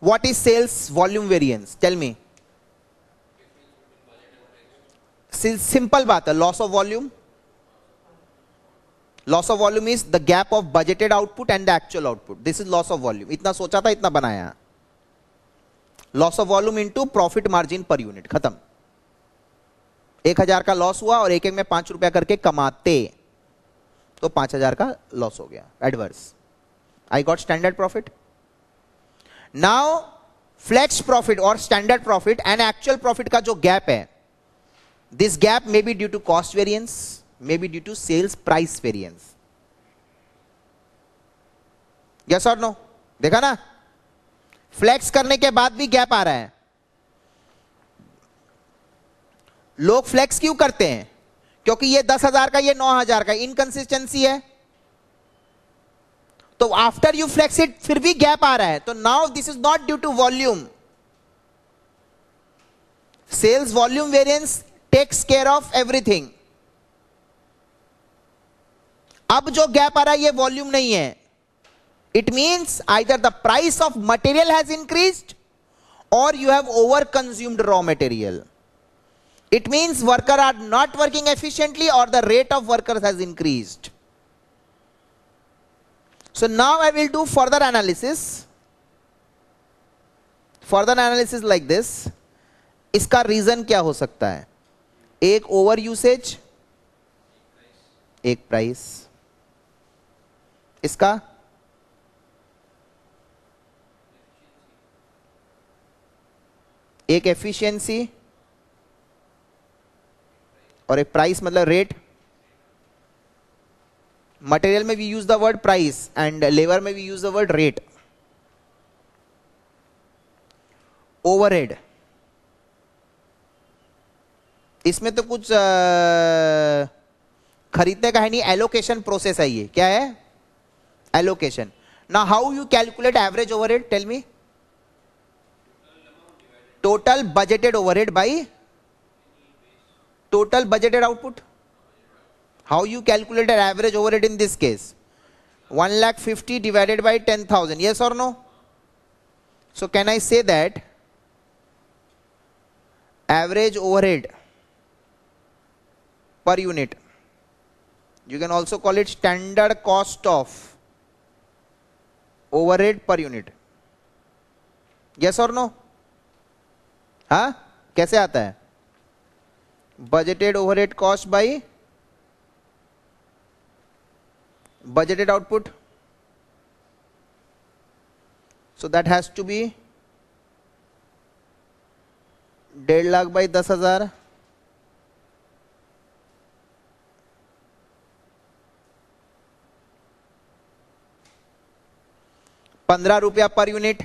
what is sales volume variance tell me simple बात है loss of volume loss of volume is the gap of budgeted output and the actual output this is loss of volume इतना सोचा था इतना बनाया loss of volume into profit margin per unit खत्म एक हज़ार का लॉस हुआ और एक एक में पाँच रुपया करके कमाते तो पाँच हज़ार का लॉस हो गया adverse I got standard profit now flex profit और standard profit and actual profit का जो गैप है this gap may be due to cost variance may be due to sales price variance yes और no देखा ना? Flex करने के बाद भी गैप आ रहा है। लोग फ्लेक्स क्यों करते हैं? क्योंकि ये दस हज़ार का, ये नौ हज़ार का इनकंसिस्टेंसी है। तो आफ्टर यू फ्लेक्स इट फिर भी गैप आ रहा है। तो now this is not due to volume sales volume variance takes care of everything अब जो गैप आ रहा है, ये वॉल्यूम नहीं है। It means either the price of material has increase और you have over consumed raw material it means worker are not working efficiently or the rate of workers has increased. So, now i will do further analysis. Further analysis like this. इसका reason क्या हो सकता है? एक over usage एक price इसका? एक efficiency और एक प्राइस मतलब रेट मटेरियल में we use the word price and labour में we use the word rate overhead इसमें तो कुछ खरीदने का है नहीं एलोकेशन प्रोसेस है ये। क्या है? एलोकेशन ना how you calculate average overhead tell me total budgeted overhead by total budgeted output? How you calculated average overhead in this case? 1 lakh 50 divided by 10,000. Yes or no? So can I say that average overhead per unit? You can also call it standard cost of overhead per unit. Yes or no? हाँ कैसे आता है budgeted overhead cost by budgeted output. So that has to be डेढ़ lakh by दस हज़ार. पंद्रह रुपया per unit.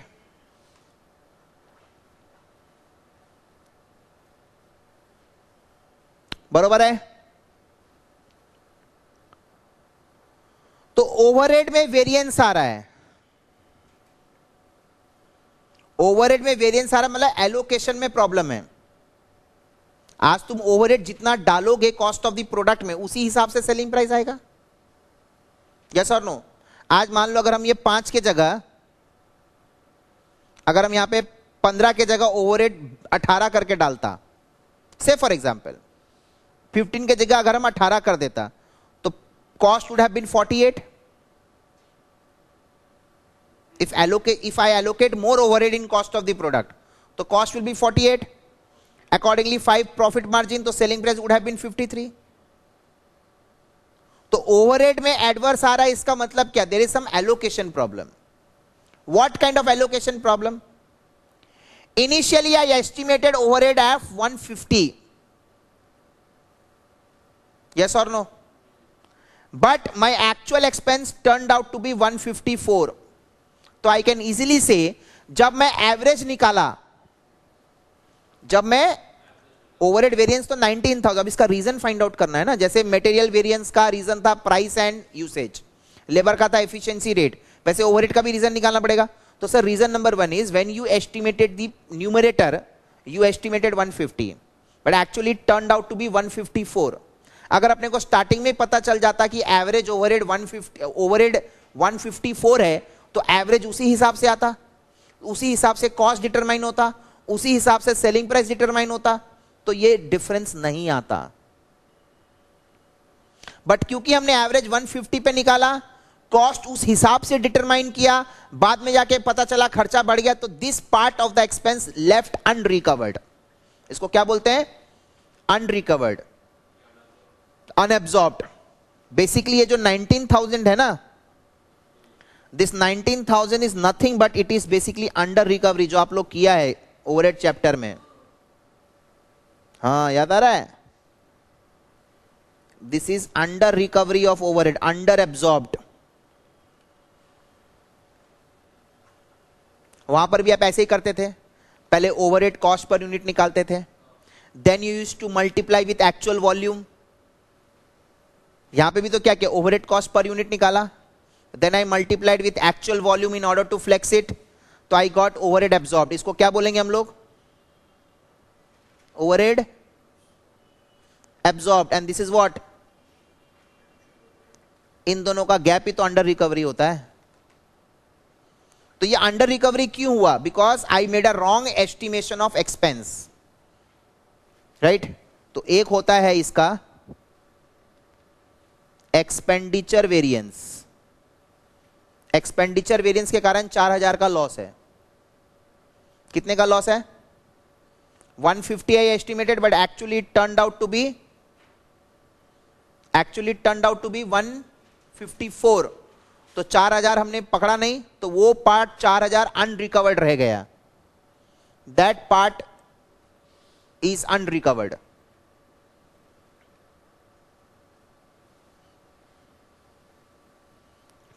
बरोबर है? तो ओवरहेड में वेरिएंस आ रहा है। ओवरहेड में वेरिएंस आ रहा है मतलब एलोकेशन में प्रॉब्लम है। आज तुम ओवरहेड जितना डालोगे कॉस्ट ऑफ़ द प्रोडक्ट में, उसी हिसाब से सेलिंग प्राइस आएगा। यस और नो आज मान लो अगर हम ये पाँच के जगह, अगर हम यहाँ पे पंद्रह के जगह ओवरहेड अठारह करके डालता। से फॉर एग्ज़ाम्पल 15 के जगह अगर हम 18 कर देता तो cost would have been 48 if allocate if i allocate more overhead in cost of the product तो cost will be 48 accordingly 5 profit margin तो selling price would have been 53 तो ओवरहेड में एडवर्स आ रहा है इसका मतलब क्या there is some allocation problem what kind of allocation problem initially I estimated overhead of 150 Yes or no? But my actual expense turned out to be 154. तो I can easily से जब मैं एवरेज निकाला जब मैं ओवरहेड वेरिएंस तो 19,000 अब इसका रीजन फाइंड आउट करना है ना जैसे मटेरियल वेरिएंस का रीजन था प्राइस एंड यूसेज लेबर का था एफिशिएंसी रेट वैसे ओवरहेड का भी रीजन निकालना पड़ेगा। तो sir reason number one is when you estimated the numerator you estimated 150 but actually turn out to be 154 अगर अपने को स्टार्टिंग में पता चल जाता कि एवरेज ओवरहेड 150 ओवरहेड 154 है तो एवरेज उसी हिसाब से आता, उसी हिसाब से कॉस्ट डिटरमाइन होता, उसी हिसाब से सेलिंग प्राइस डिटरमाइन होता तो ये डिफरेंस नहीं आता। बट क्योंकि हमने एवरेज 150 पे निकाला कॉस्ट उस हिसाब से डिटरमाइन किया, बाद में जाके पता चला खर्चा बढ़ गया तो this part of the expense left unrecovered इसको क्या बोलते हैं? अनरिकवर्ड अनएब्सॉर्ब्ड बेसिकली ये जो 19,000 है ना this 19,000 is nothing but it is basically under recovery जो आप लोग किया है ओवरहेड चैप्टर में। हाँ याद आ रहा है? This is under recovery of overhead under absorbed वहाँ पर भी आप ऐसे ही करते थे। पहले ओवरहेड कॉस्ट पर यूनिट निकालते थे। Then you use to multiply with actual volume यहाँ पे भी तो क्या किया? ओवरहेड कॉस्ट पर यूनिट निकाला। Then I multiplied with actual volume in order to flex it तो आई गॉट ओवरहेड एब्सॉर्ब इसको क्या बोलेंगे हम लोग? Overhead absorb and this is what इन दोनों का गैप ही तो अंडर रिकवरी होता है। तो ये अंडर रिकवरी क्यों हुआ? Because I made a wrong estimation of expense right तो एक होता है इसका एक्सपेंडिचर वेरिएंस एक्सपेंडिचर वेरिएंस के कारण 4000 का लॉस है। कितने का लॉस है? 150 I estimated but actually turn out to be actually turn out to be 154 तो 4000 हमने पकड़ा नहीं तो वो पार्ट 4000 अनरिकवर्ड रह गया। दैट पार्ट इज़ अनरिकवर्ड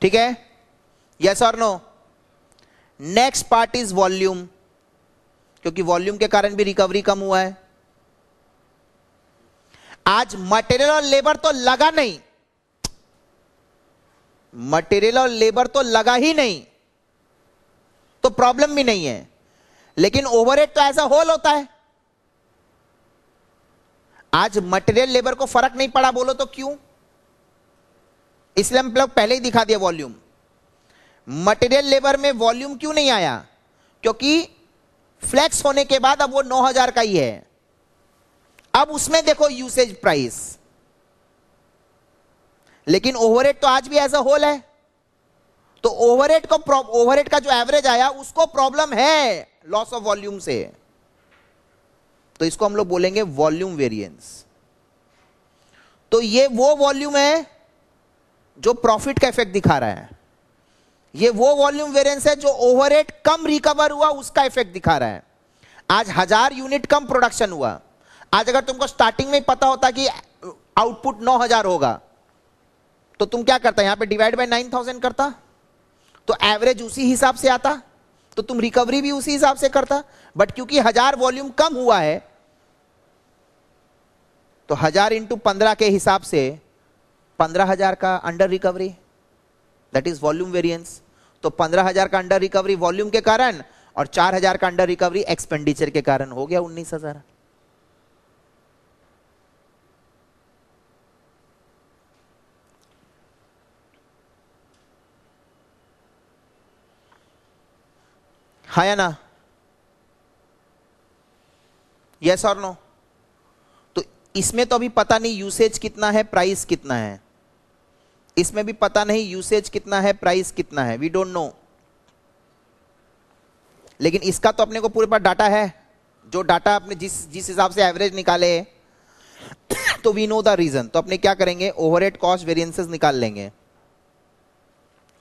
ठीक है? यस और no next part is volume क्योंकि वॉल्यूम के कारण भी रिकवरी कम हुआ है। आज मटेरियल और लेबर तो लगा नहीं। मटेरियल और लेबर तो लगा ही नहीं। तो प्रॉब्लम भी नहीं है। लेकिन ओवरहेड तो ऐसा होल होता है। आज मटेरियल लेबर को फ़र्क नहीं पड़ा, बोलो तो क्यों? इसलिए हम लोग पहले ही दिखा दिया वॉल्यूम। मटेरियल लेबर में वॉल्यूम क्यों नहीं आया? क्योंकि फ्लैक्स होने के बाद अब वो 9000 का ही है। अब उसमें देखो यूसेज प्राइस लेकिन ओवरहेड तो आज भी एज अ होल है। तो ओवरहेड को ओवरहेड का जो एवरेज आया, उसको प्रॉब्लम है लॉस ऑफ़ वॉल्यूम से। तो इसको हम लोग बोलेंगे वॉल्यूम वेरिएंस तो ये वो वॉल्यूम है जो प्रॉफिट का इफ़ेक्ट दिखा रहा है। ये वो वॉल्यूम वेरिएंस है जो ओवरहेड कम रिकवर हुआ, उसका इफ़ेक्ट दिखा रहा है। आज हज़ार यूनिट कम प्रोडक्शन हुआ। आज अगर तुमको स्टार्टिंग में पता होता कि आउटपुट नौ हज़ार होगा तो तुम क्या करता? यहाँ पे डिवाइड बाय नाइन थाउज़ेंड करता। तो एवरेज उसी हिसाब से आता। तो तुम रिकवरी भी उसी हिसाब से करता। बट क्योंकि हज़ार वॉल्यूम कम हुआ है तो हज़ार इंटू पंद्रह के हिसाब से पंद्रह हज़ार का under recovery that is volume variance तो पंद्रह हज़ार का अंडर रिकवरी वॉल्यूम के कारण और चार हज़ार का अंडर रिकवरी एक्सपेंडिचर के कारण हो गया उन्नीस हज़ार। हा या ना? यस और नो तो इसमें तो अभी पता नहीं यूसेज कितना है प्राइस कितना है। इसमें भी पता नहीं यूसेज कितना है प्राइस कितना है वी डोंट नो लेकिन इसका तो अपने को पूरे पास डाटा है। जो डाटा अपने जिस जिस हिसाब से एवरेज निकाले तो वी नो द रीजन तो अपने क्या करेंगे? ओवरहेड कॉस्ट वेरिएंसेस निकाल लेंगे।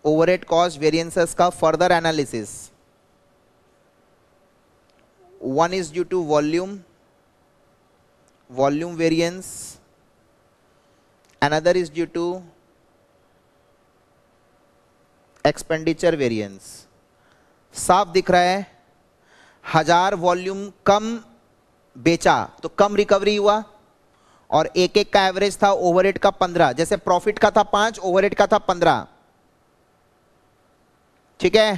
ओवरहेड कॉस्ट वेरिएंसेस का further analysis one is due to volume volume variance another is due to expenditure variance साफ़ दिख रहा है, हज़ार वॉल्यूम कम बेचा तो कम रिकवरी हुआ, और एक एक का एवरेज था ओवरहेड का पंद्रह, जैसे प्रॉफिट का था पाँच ओवरहेड का था पंद्रह। ठीक है?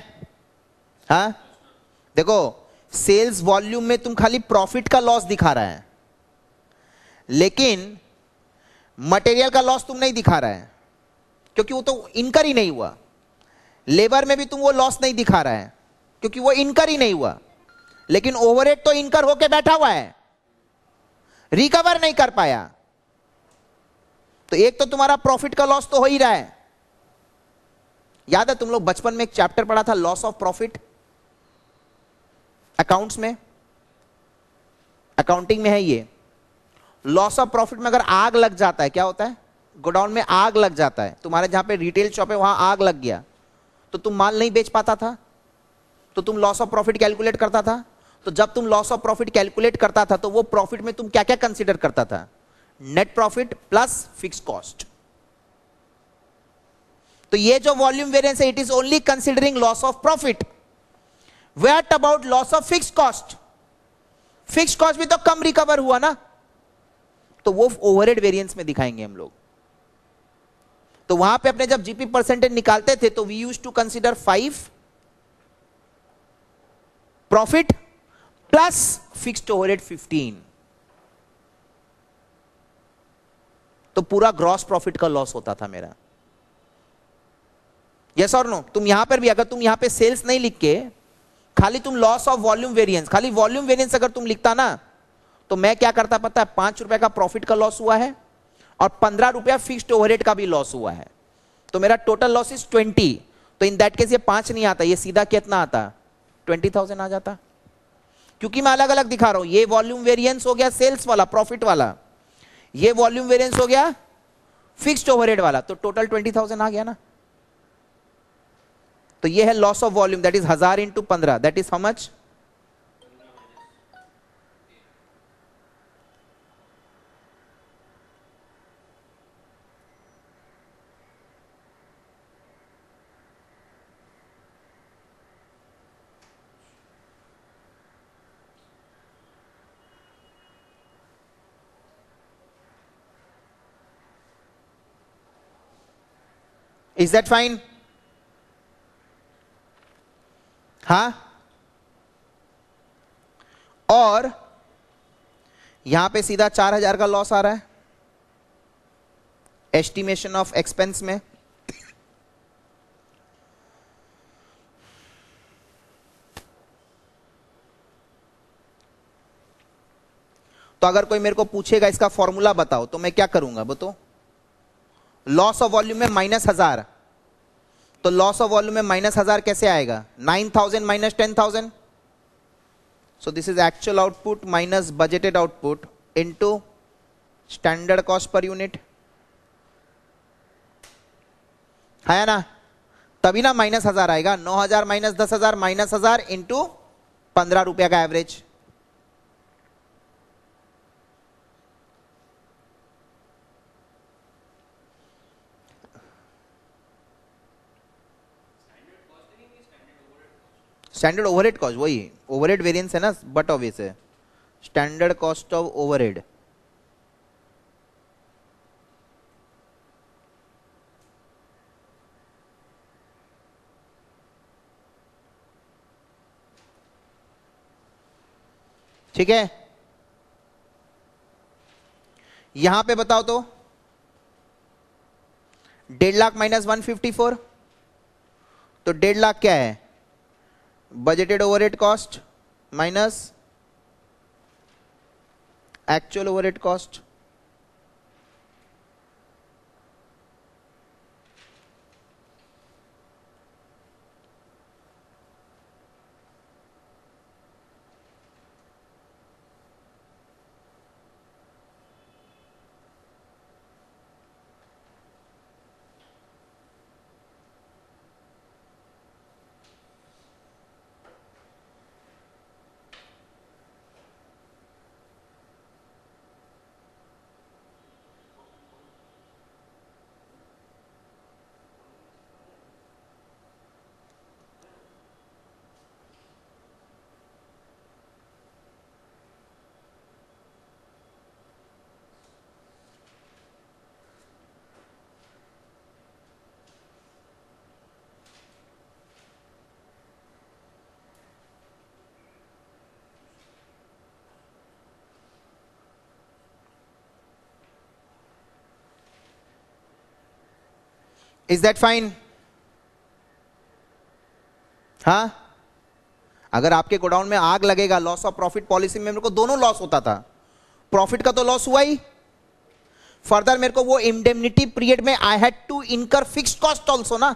हा? देखो सेल्स वॉल्यूम में तुम खाली प्रॉफिट का लॉस दिखा रहा है, लेकिन मटेरियल का लॉस तुम नहीं दिखा रहा है, क्योंकि वो तो इनकर ही नहीं हुआ। लेबर में भी तुम वो लॉस नहीं दिखा रहा है, क्योंकि वो इनकर ही नहीं हुआ। लेकिन ओवरहेड तो इनकर होके बैठा हुआ है। रिकवर नहीं कर पाया। तो एक तो तुम्हारा प्रॉफिट का लॉस तो हो ही रहा है। याद है, तुम लोग बचपन में एक चैप्टर पढ़ा था लॉस ऑफ़ प्रॉफिट अकाउंट्स में? अकाउंटिंग में है ये। लॉस ऑफ़ प्रॉफिट में अगर आग लग जाता है, क्या होता है? गोडाउन में आग लग जाता है। तुम्हारे जहाँ पे रिटेल शॉप है, वहाँ आग लग गया। तो तुम माल नहीं बेच पाता था? तो तुम लॉस ऑफ़ प्रॉफिट कैलकुलेट करता था? तो जब तुम लॉस ऑफ़ प्रॉफिट कैलकुलेट करता था तो वो प्रॉफिट में तुम क्या क्या कंसिडर करता था? Net profit plus fix cost तो ये जो वॉल्यूम वेरियंस है it is only considering loss of profit wait about loss of fix cost fix cost भी तो कम रिकवर हुआ ना? तो वो ओवरहेड वेरिएंस में दिखाएँगे हम लोग। तो वहाँ पे अपने जब जीपी परसेंटेज निकालते थे तो we use to consider five profit plus fixed overhead fifteen तो पूरा ग्रॉस प्रॉफिट का लॉस होता था मेरा। यस और नो तुम यहाँ पर भी, अगर तुम यहाँ पे सेल्स नहीं लिख के खाली तुम लॉस ऑफ़ वॉल्यूम वेरिएंस खाली वॉल्यूम वेरिएंस अगर तुम लिखता ना तो मैं क्या करता पता है? पाँच रुपए का प्रॉफिट का लॉस हुआ है। और पंद्रह रुपया फिक्स्ड ओवरहेड का भी लॉस हुआ है। तो मेरा टोटल लॉस इज़ ट्वेंटी तो इन दैट केस ये पाँच नहीं आता, ये सीधा कितना आता? ट्वेंटी थाउज़ेंड आ जाता। क्योंकि मैं अलग अलग दिखा रहा हूँ, ये वॉल्यूम वेरिएंस हो गया सेल्स वाला प्रॉफिट वाला। ये वॉल्यूम वेरिएंस हो गया फिक्स्ड ओवरहेड वाला तो टोटल ट्वेंटी थाउज़ेंड आ गया ना। तो ये है loss of volume that is हज़ार इंटू पंद्रह that is how much is that fine हा और यहाँ पे सीधा चार हज़ार का लॉस आ रहा है। एस्टिमेशन ऑफ़ एक्सपेंस में। तो अगर कोई मेरे को पूछेगा इसका फॉर्मूला बताओ तो मैं क्या करूँगा? बताओ। लॉस ऑफ़ वॉल्यूम में माइनस हज़ार। तो लॉस ऑफ़ वॉल्यूम में माइनस हज़ार कैसे आएगा? Nine thousand minus ten thousand so this is actual output minus budgeted output into standard cost per unit है ना? तभी ना माइनस हज़ार आएगा। नौ हज़ार माइनस दस हज़ार माइनस हज़ार इंटू पंद्रह रुपया का एवरेज स्टैंडर्ड ओवरहेड कॉस्ट वही। ओवरहेड वेरिएंस है ना बट ऑब्वियस है। स्टैंडर्ड कॉस्ट ऑफ़ ओवरहेड ठीक है? यहाँ पे बताओ तो। डेढ़ lakh minus one fifty four. तो डेढ़ लाख क्या है? Budgeted overhead cost minus actual overhead cost is that fine हा अगर आपके गोडाउन में आग लगेगा लॉस ऑफ़ प्रॉफिट पॉलिसी में मेरे को दोनों लॉस होता था। प्रॉफिट का तो लॉस हुआ ही। फर्दर मेरे को वो इंडेमनिटी पीरियड में I had to incur fix cost also ना।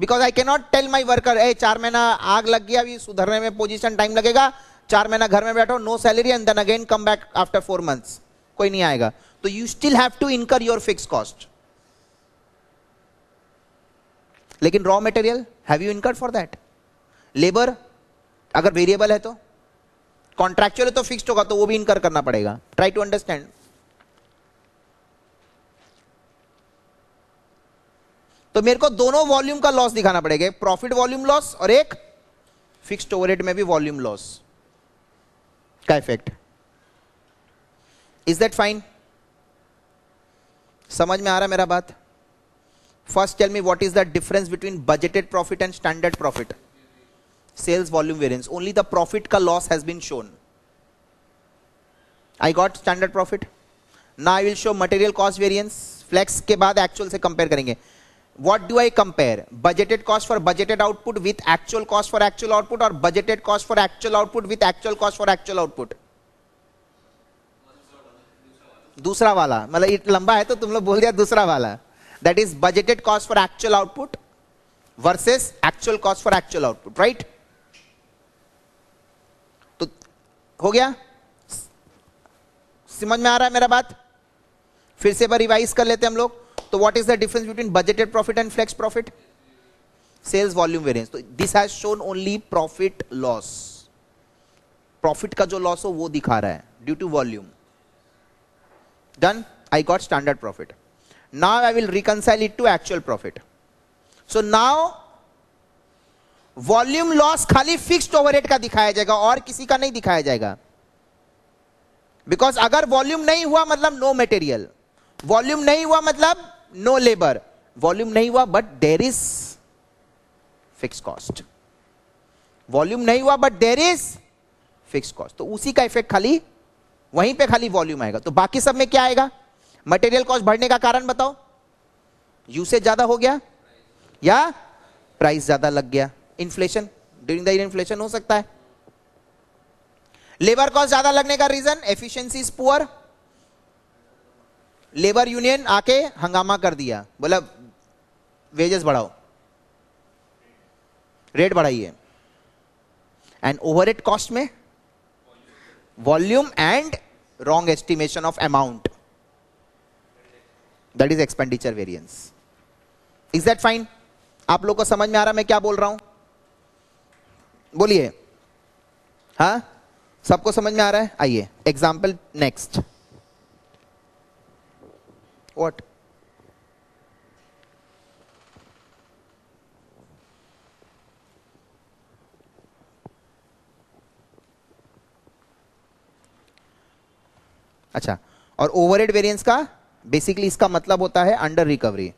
Because I cannot tell my worker uh, चार महीना आग लग गया, अभी सुधरने में पोजिशन टाइम लगेगा। चार महीना घर में बैठो no salary and then again come back after four months कोई नहीं आएगा। तो you still have to incur your fix cost लेकिन raw material have you incur for that labour अगर वेरिएबल है तो कॉन्ट्रैक्चुअल तो फिक्स्ड होगा तो वो भी इनकर करना पड़ेगा। ट्राई टू अंडरस्टैंड तो मेरे को दोनों वॉल्यूम का लॉस दिखाना पड़ेगा, एक प्रॉफिट वॉल्यूम लॉस और एक फिक्स्ड ओवरहेड में भी वॉल्यूम लॉस का इफ़ेक्ट इज़ दैट फाइन समझ में आ रहा मेरा बात? First tell me what is the difference between budgeted profit and standard profit sales volume variance only the profit का loss has been shown I got standard profit ना I will show material cost variance flex के बाद actual से compare करेंगे what do I compare? Budgeted cost for budgeted output with actual cost for actual output or budgeted cost for actual output with actual cost for actual output? दूसरा वाला। मतलब लंबा है तो तुम लोग बोल दिया दूसरा वाला। That is budgeted cost for actual output versus actual cost for actual output right तो हो गया? समझ में आ रहा है मेरा बात? फिर से रिवाइज कर लेते हैं हम लोग। तो what is the difference between budgeted profit and flex profit sales volume variance तो this has shown only profit loss profit का जो लॉस हो वो दिखा रहा है due to volume done I got standard profit now I will reconcile it to actual profit so now volume loss खाली fixed overhead का दिखाया जाएगा और किसी का नहीं दिखाया जाएगा। बिकॉज़ अगर वॉल्यूम नहीं हुआ मतलब नो मेटेरियल वॉल्यूम नहीं हुआ मतलब नो लेबर वॉल्यूम नहीं हुआ but there is fix cost volume नहीं हुआ but there is fix cost तो उसी का इफ़ेक्ट खाली, वहीं पे खाली वॉल्यूम आएगा। तो बाकी सब में क्या आएगा? मटेरियल कॉस्ट बढ़ने का कारण बताओ। यूसेज ज़्यादा हो गया या प्राइस ज़्यादा लग गया? इन्फ्लेशन ड्यूरिंग द इन्फ्लेशन हो सकता है। लेबर कॉस्ट ज़्यादा लगने का reason efficiency is poor labour union आके हंगामा कर दिया। बोला वेजेस बढ़ाओ। रेट बढ़ाइए। एंड ओवर कॉस्ट में volume and wrong estimation of amount that is expenditure variance is that fine आप लोग को समझ में आ रहा मैं क्या बोल रहा हूँ? बोलिए। हा? सबको समझ में आ रहा है? आइए। एग्ज़ाम्पल नेक्स्ट वॉट अच्छा। और ओवरहेड वेरिएंस का? बेसिकली इसका मतलब होता है अंडर रिकवरी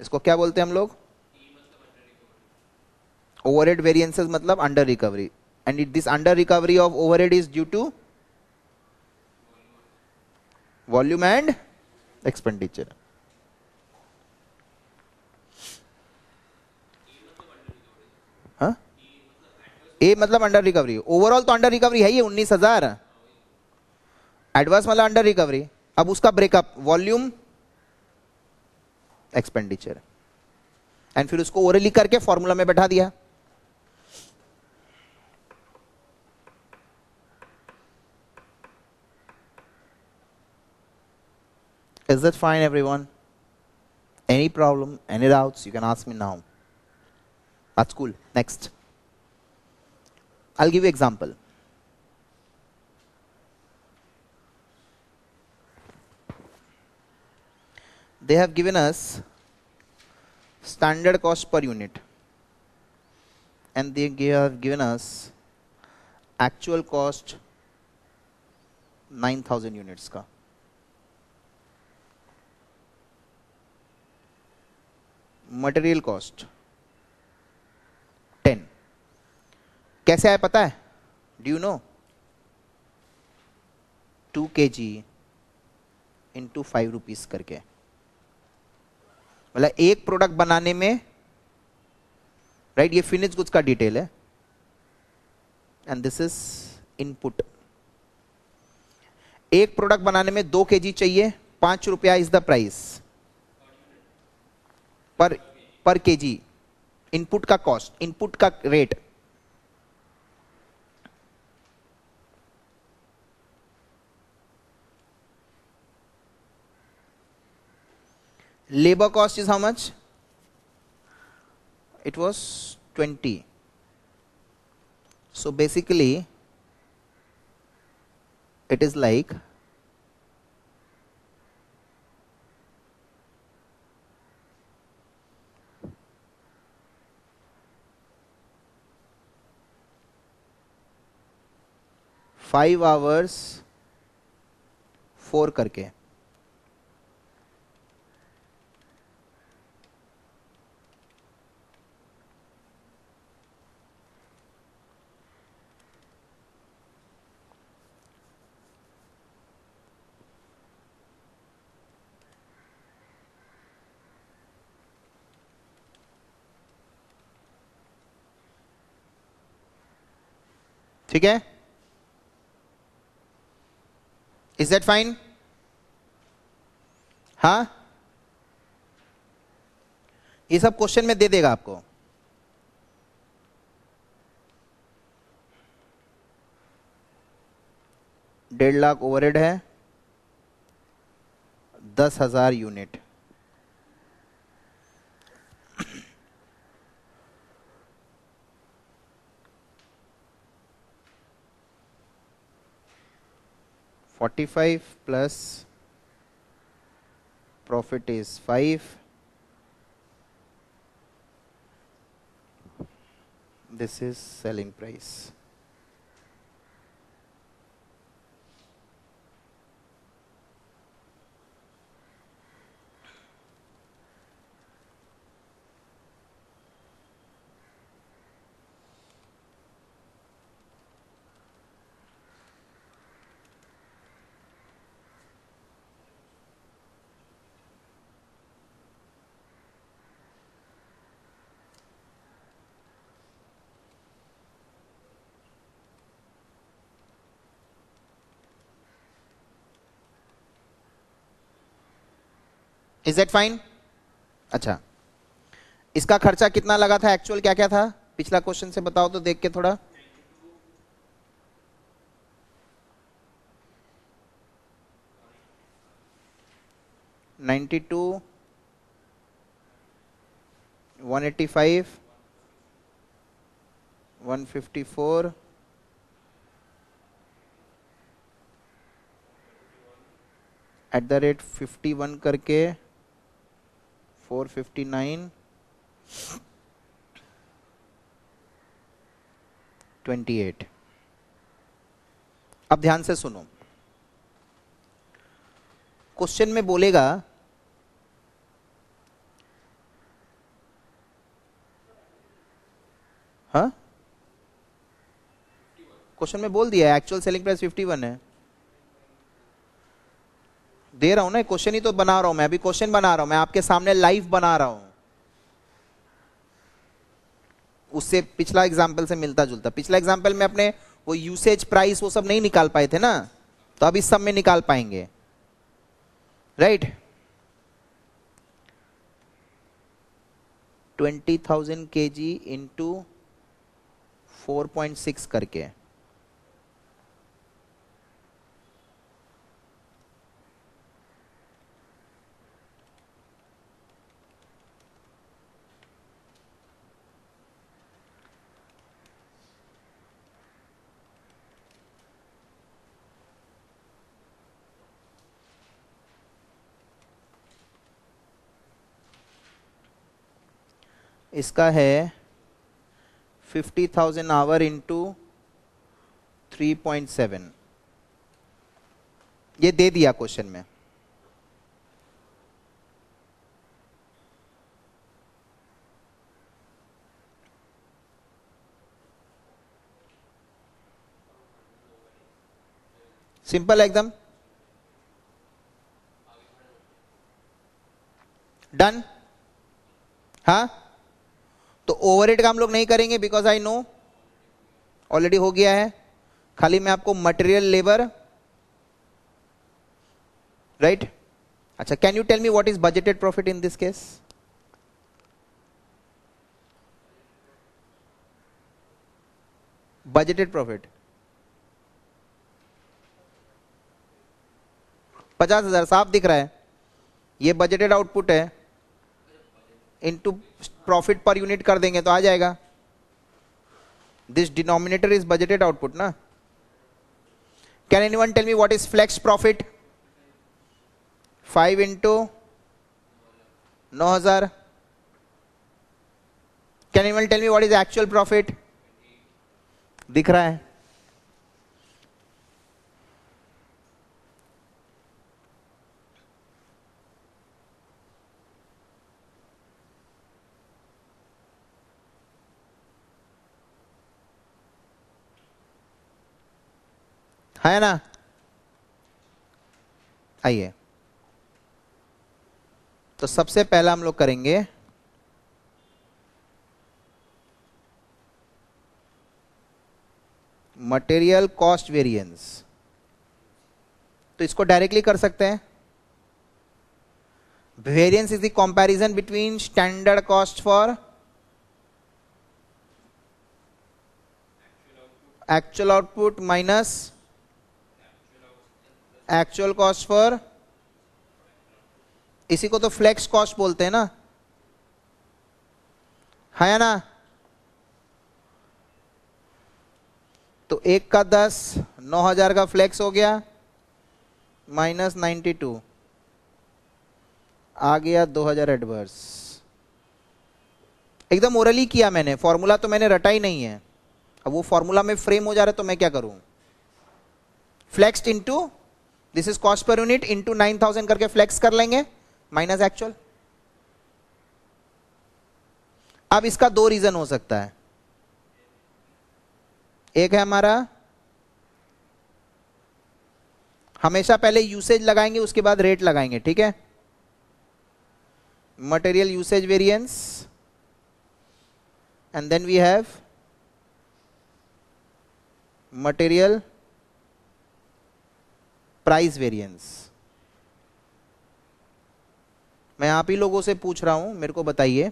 इसको क्या बोलते हैं हम लोग? ओवरहेड वेरिएंसेस मतलब under recovery and it this under recovery of overhead is due to volume and. हाँ ए मतलब अंडर रिकवरी ओवरऑल तो अंडर रिकवरी है ये उन्नीस हज़ार. एडवांस मतलब अंडर रिकवरी अब उसका ब्रेकअप वॉल्यूम एक्सपेंडिचर एंड फिर उसको ओरली करके फॉर्मूला में बैठा दिया Is that fine, everyone? Any problem, any doubts, you can ask me now. That's cool. Next. I'll give you example. They have given us standard cost per unit and they have given us actual cost 9000 units ka. Material cost ten कैसे आया पता है due no two के जी into five rupees करके मतलब एक product बनाने में राइट ये फिनिश गुड्स का डिटेल है। एंड दिस इज़ इनपुट एक प्रोडक्ट बनाने में दो केजी चाहिए, पाँच रुपया is the price per per KG input का कॉस्ट इनपुट का rate labor cost is how much it was 20 so basically it is like five hours four करके ठीक है? इज़ दैट फाइन हा? ये सब क्वेश्चन में दे देगा आपको। डेढ़ लाख ओवरहेड है। दस हज़ार unit 45 plus profit is 5 this is selling price is that fine अच्छा। इसका खर्चा कितना लगा था? एक्चुअल क्या क्या था? पिछला क्वेश्चन से बताओ तो देख के थोड़ा। Ninety two, one eighty five, one fifty four at the rate fifty one करके 459 28 अब ध्यान से सुनो। क्वेश्चन में बोलेगा हाँ? क्वेश्चन में बोल दिया एक्चुअल सेलिंग प्राइस 51 है। दे रहा हूँ ना क्वेश्चन ही तो बना रहा हूँ मैं, अभी क्वेश्चन बना रहा हूँ, मैं आपके सामने लाइव बना रहा हूँ। उससे पिछला एग्ज़ाम्पल से मिलता जुलता। पिछला एग्ज़ाम्पल में अपने वो यूसेज प्राइस वो सब नहीं निकाल पाए थे ना तो अब इस सब में निकाल पाएँगे। Right twenty thousand K G into four point six करके। इसका है fifty thousand hour into three point seven ये दे दिया क्वेश्चन में। सिंपल एकदम। डन हाँ? तो ओवरहेड का हम लोग नहीं करेंगे बिकॉज़ आई नो ऑलरेडी हो गया है। खाली मैं आपको मटेरियल लेबर राइट अच्छा can you tell me what is budgeted profit in this case budgeted profit पचास हज़ार, साफ़ दिख रहा है। ये बजटेड आउटपुट है। इनटू प्रॉफिट पर यूनिट कर देंगे तो आ जाएगा। This denominator is budgeted output ना। Can any one tell me what is flex profit five into नौ हज़ार। Can any one tell me what is actual profit दिख रहा है। है ना? आइए। तो सबसे पहला हम लोग करेंगे। मटेरियल कॉस्ट वेरिएंस तो इसको डायरेक्टली कर सकते हैं। Variance is the comparison between standard cost for actual output minus actual cost for इसी को तो फ्लेक्स कॉस्ट बोलते हैं ना? है ना? तो एक का दस, नौ हज़ार का फ्लेक्स हो गया माइनस नाइन्टी टू आ गया दो हज़ार एडवर्स एकदम ओरली किया मैंने फॉर्मूला तो मैंने रटा ही नहीं है. अब वो फॉर्मूला में फ्रेम हो जा रहा है तो मैं क्या करूँ? Flexed into this is cost per unit into nine thousand करके फ्लेक्स कर लेंगे माइनस एक्चुअल अब इसका दो रीजन हो सकता है। एक है हमारा, हमेशा पहले यूसेज लगाएँगे, उसके बाद रेट लगाएँगे, ठीक है? Material usage variance and then we have material price variance मैं आप ही लोगों से पूछ रहा हूँ, मेरे को बताइए।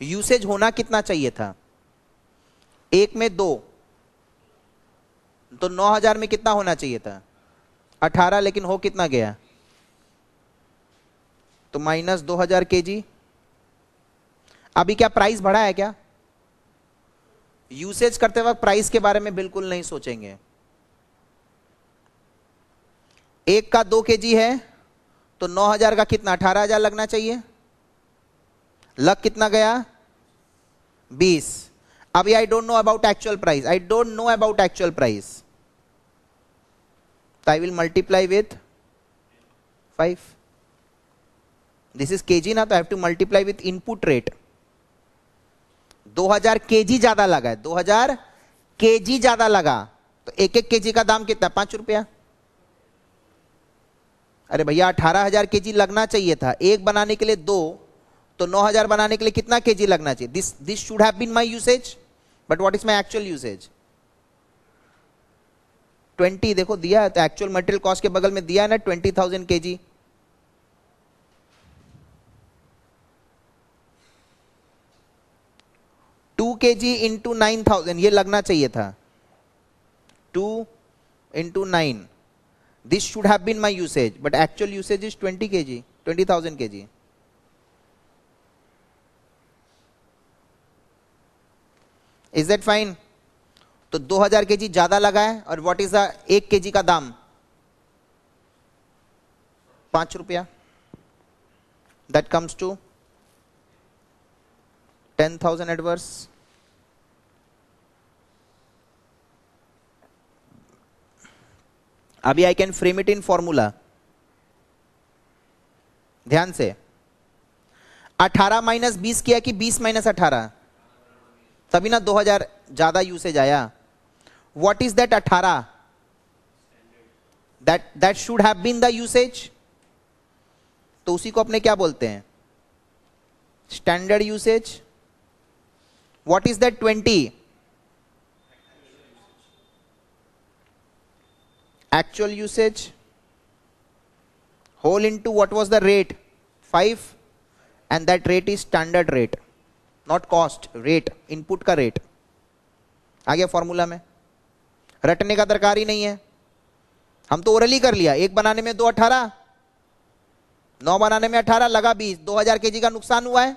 यूसेज होना कितना चाहिए था? एक में दो तो नौ हज़ार में कितना होना चाहिए था? अठारह, लेकिन हो कितना गया? तो माइनस दो हज़ार के जी अभी क्या प्राइस बढ़ा है क्या? यूसेज करते वक्त प्राइस के बारे में बिल्कुल नहीं सोचेंगे। एक का दो के जी है तो नौ हज़ार का कितना? अठारह हज़ार लगना चाहिए। लग कितना गया? बीस। अभी I don't know about actual price I don't know about actual price I will multiply with five this is KG ना तो I have to multiply with input rate 2000 KG ज़्यादा लगा है। 2000 केजी ज़्यादा लगा। तो एक एक केजी का दाम कितना? पाँच रुपया। अरे भैया, अठारह हज़ार के लगना चाहिए था। एक बनाने के लिए दो तो नौ हज़ार बनाने के लिए कितना केजी लगना चाहिए? This this should have been my usage but what is my actual usage 20 देखो, दिया है तो एक्चुअल मटेरियल कॉस्ट के बगल में दिया है ना 20000 केजी। टू के जी इंटू नाइन थाउज़ेंड ये लगना चाहिए था। Two into nine this should have been my usage but actual usage is twenty K G twenty thousand K ji is that fine तो 2000 के जी ज़्यादा लगा है, और व्हाट इज़ द एक के जी का दाम? पाँच रुपया। That comes to ten thousand अभी I can frame it in formula ध्यान से. 18 माइनस बीस किया कि 20 माइनस अठारह? तभी ना 2000 ज़्यादा यूसेज आया. What is that 18 that that should have been the usage तो उसी को अपने क्या बोलते हैं? Standard usage what is that 20 actual usage, whole into what was the rate? 5 and that rate is standard rate, not cost, rate, input का rate. आ गया फॉर्मूला में। रटने का दरकार ही नहीं है। हम तो ओरली कर लिया। एक बनाने में दो अठारह, नौ बनाने में अठारह, लगा बीस। दो हज़ार के का नुकसान हुआ है।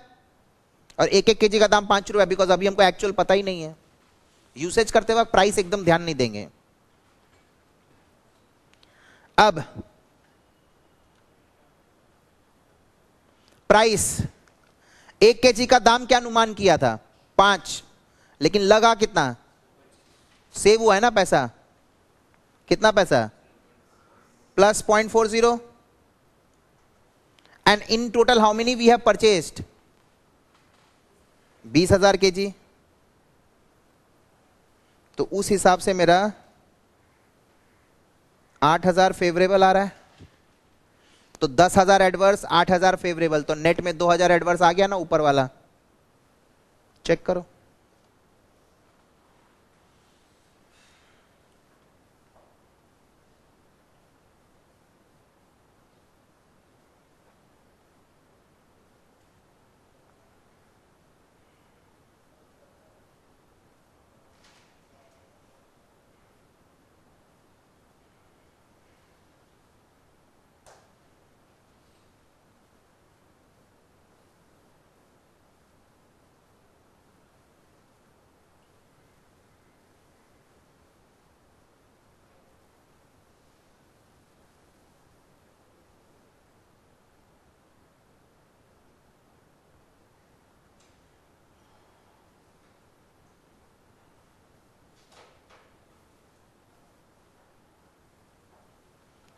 और एक एक के का दाम पाँच रुपया बिकॉज़ अभी हमको एक्चुअल पता ही नहीं है। यूसेज करते वक्त प्राइस एकदम ध्यान नहीं देंगे। अब प्राइस एक के का दाम क्या अनुमान किया था? पाँच। लेकिन लगा कितना? सेव हुआ है ना पैसा? कितना पैसा? Plus point four zero and in total how many we have purchased बीस हज़ार के जी तो उस हिसाब से मेरा आठ हज़ार फेवरेबल आ रहा है। तो दस हज़ार एडवर्स आठ हज़ार फेवरेबल तो नेट में दो हज़ार एडवर्स आ गया ना ऊपर वाला। चेक करो।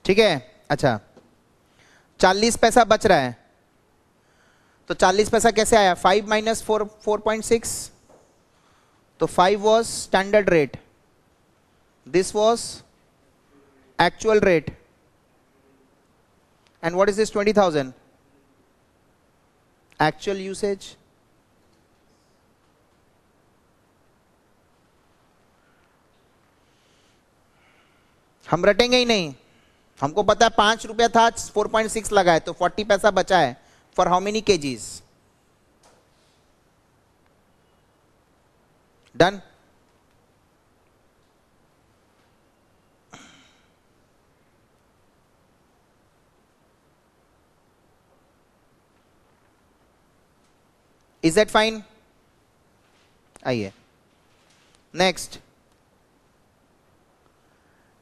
ठीक है? अच्छा। चालीस पैसा बच रहा है। तो चालीस पैसा कैसे आया? Five minus four four point six. तो five was standard rate. This was actual rate. And what is this? Twenty thousand. Actual usage. हम रटेंगे ही नहीं। हमको पता है पाँच रुपया था फोर पॉइंट सिक्स लगा है तो फोर्टी पैसा बचा है। For how many KGs done is that fine आइए। नेक्स्ट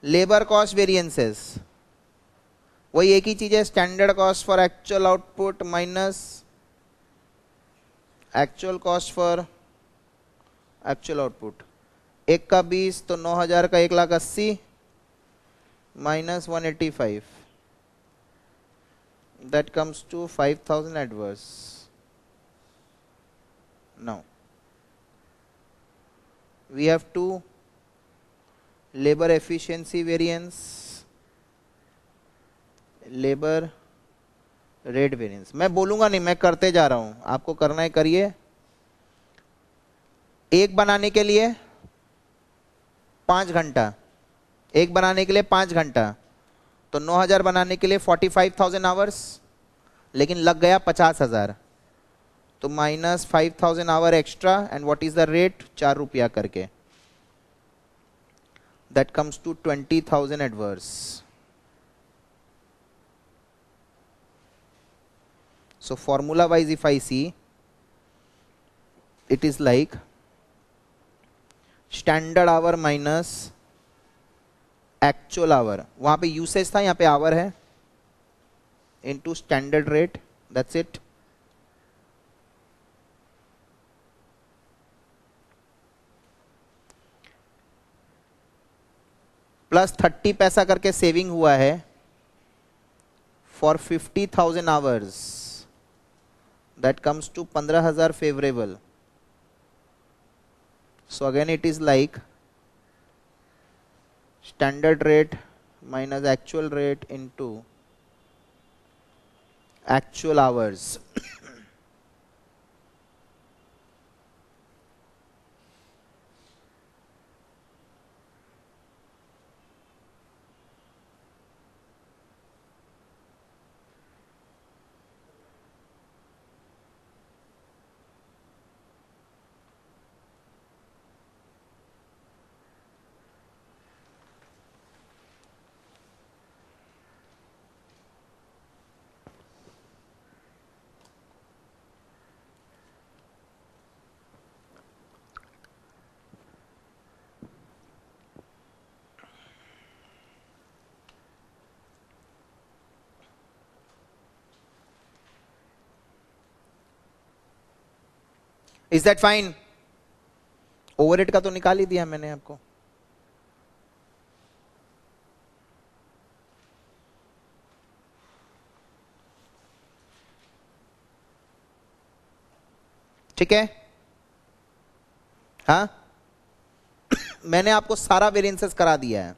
लेबर कॉस्ट वेरिएंसेस वही एक ही चीज़ है standard cost for actual output minus actual cost for actual output एक का बीस तो नौ हज़ार का एक लाख अस्सी minus one eighty five that comes to five thousand adverse now we have to labour efficiency variance labour rate variance मैं बोलूँगा नहीं, मैं करते जा रहा हूँ। आपको करना है, करिए। एक बनाने के लिए पाँच घंटा। एक बनाने के लिए पाँच घंटा। तो नौ हज़ार बनाने के लिए फोर्टी फाइव थाउज़ेंड आवर्स लेकिन लग गया पचास हज़ार। तो minus five thousand hour extra and what is the rate चार रुपया करके। That comes to twenty thousand adverse So formula wise if I see it is like standard hour minus actual hour वहाँ पे usage था यहाँ पे hour है into standard rate that's it plus thirty पैसा करके सेविंग हुआ है for fifty thousand hours that comes to 15000 favorable. So again it is like standard rate minus actual rate into actual hours is that fine over का तो निकाल ही दिया मैंने आपको। ठीक है? हा? मैंने आपको सारा वेरिएंसेस करा दिया है।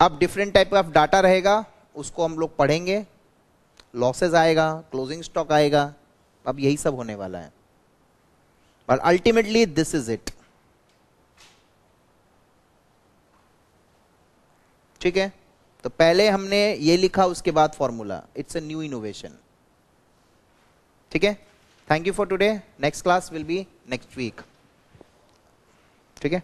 अब डिफरेंट टाइप ऑफ़ डाटा रहेगा, उसको हम लोग पढ़ेंगे। लॉसेस आएगा क्लोजिंग स्टॉक आएगा। अब यही सब होने वाला है। But ultimately this is it ठीक है? तो पहले हमने ये लिखा, उसके बाद formula it's a new innovation ठीक है? Thank you for today next class will be next week ठीक है?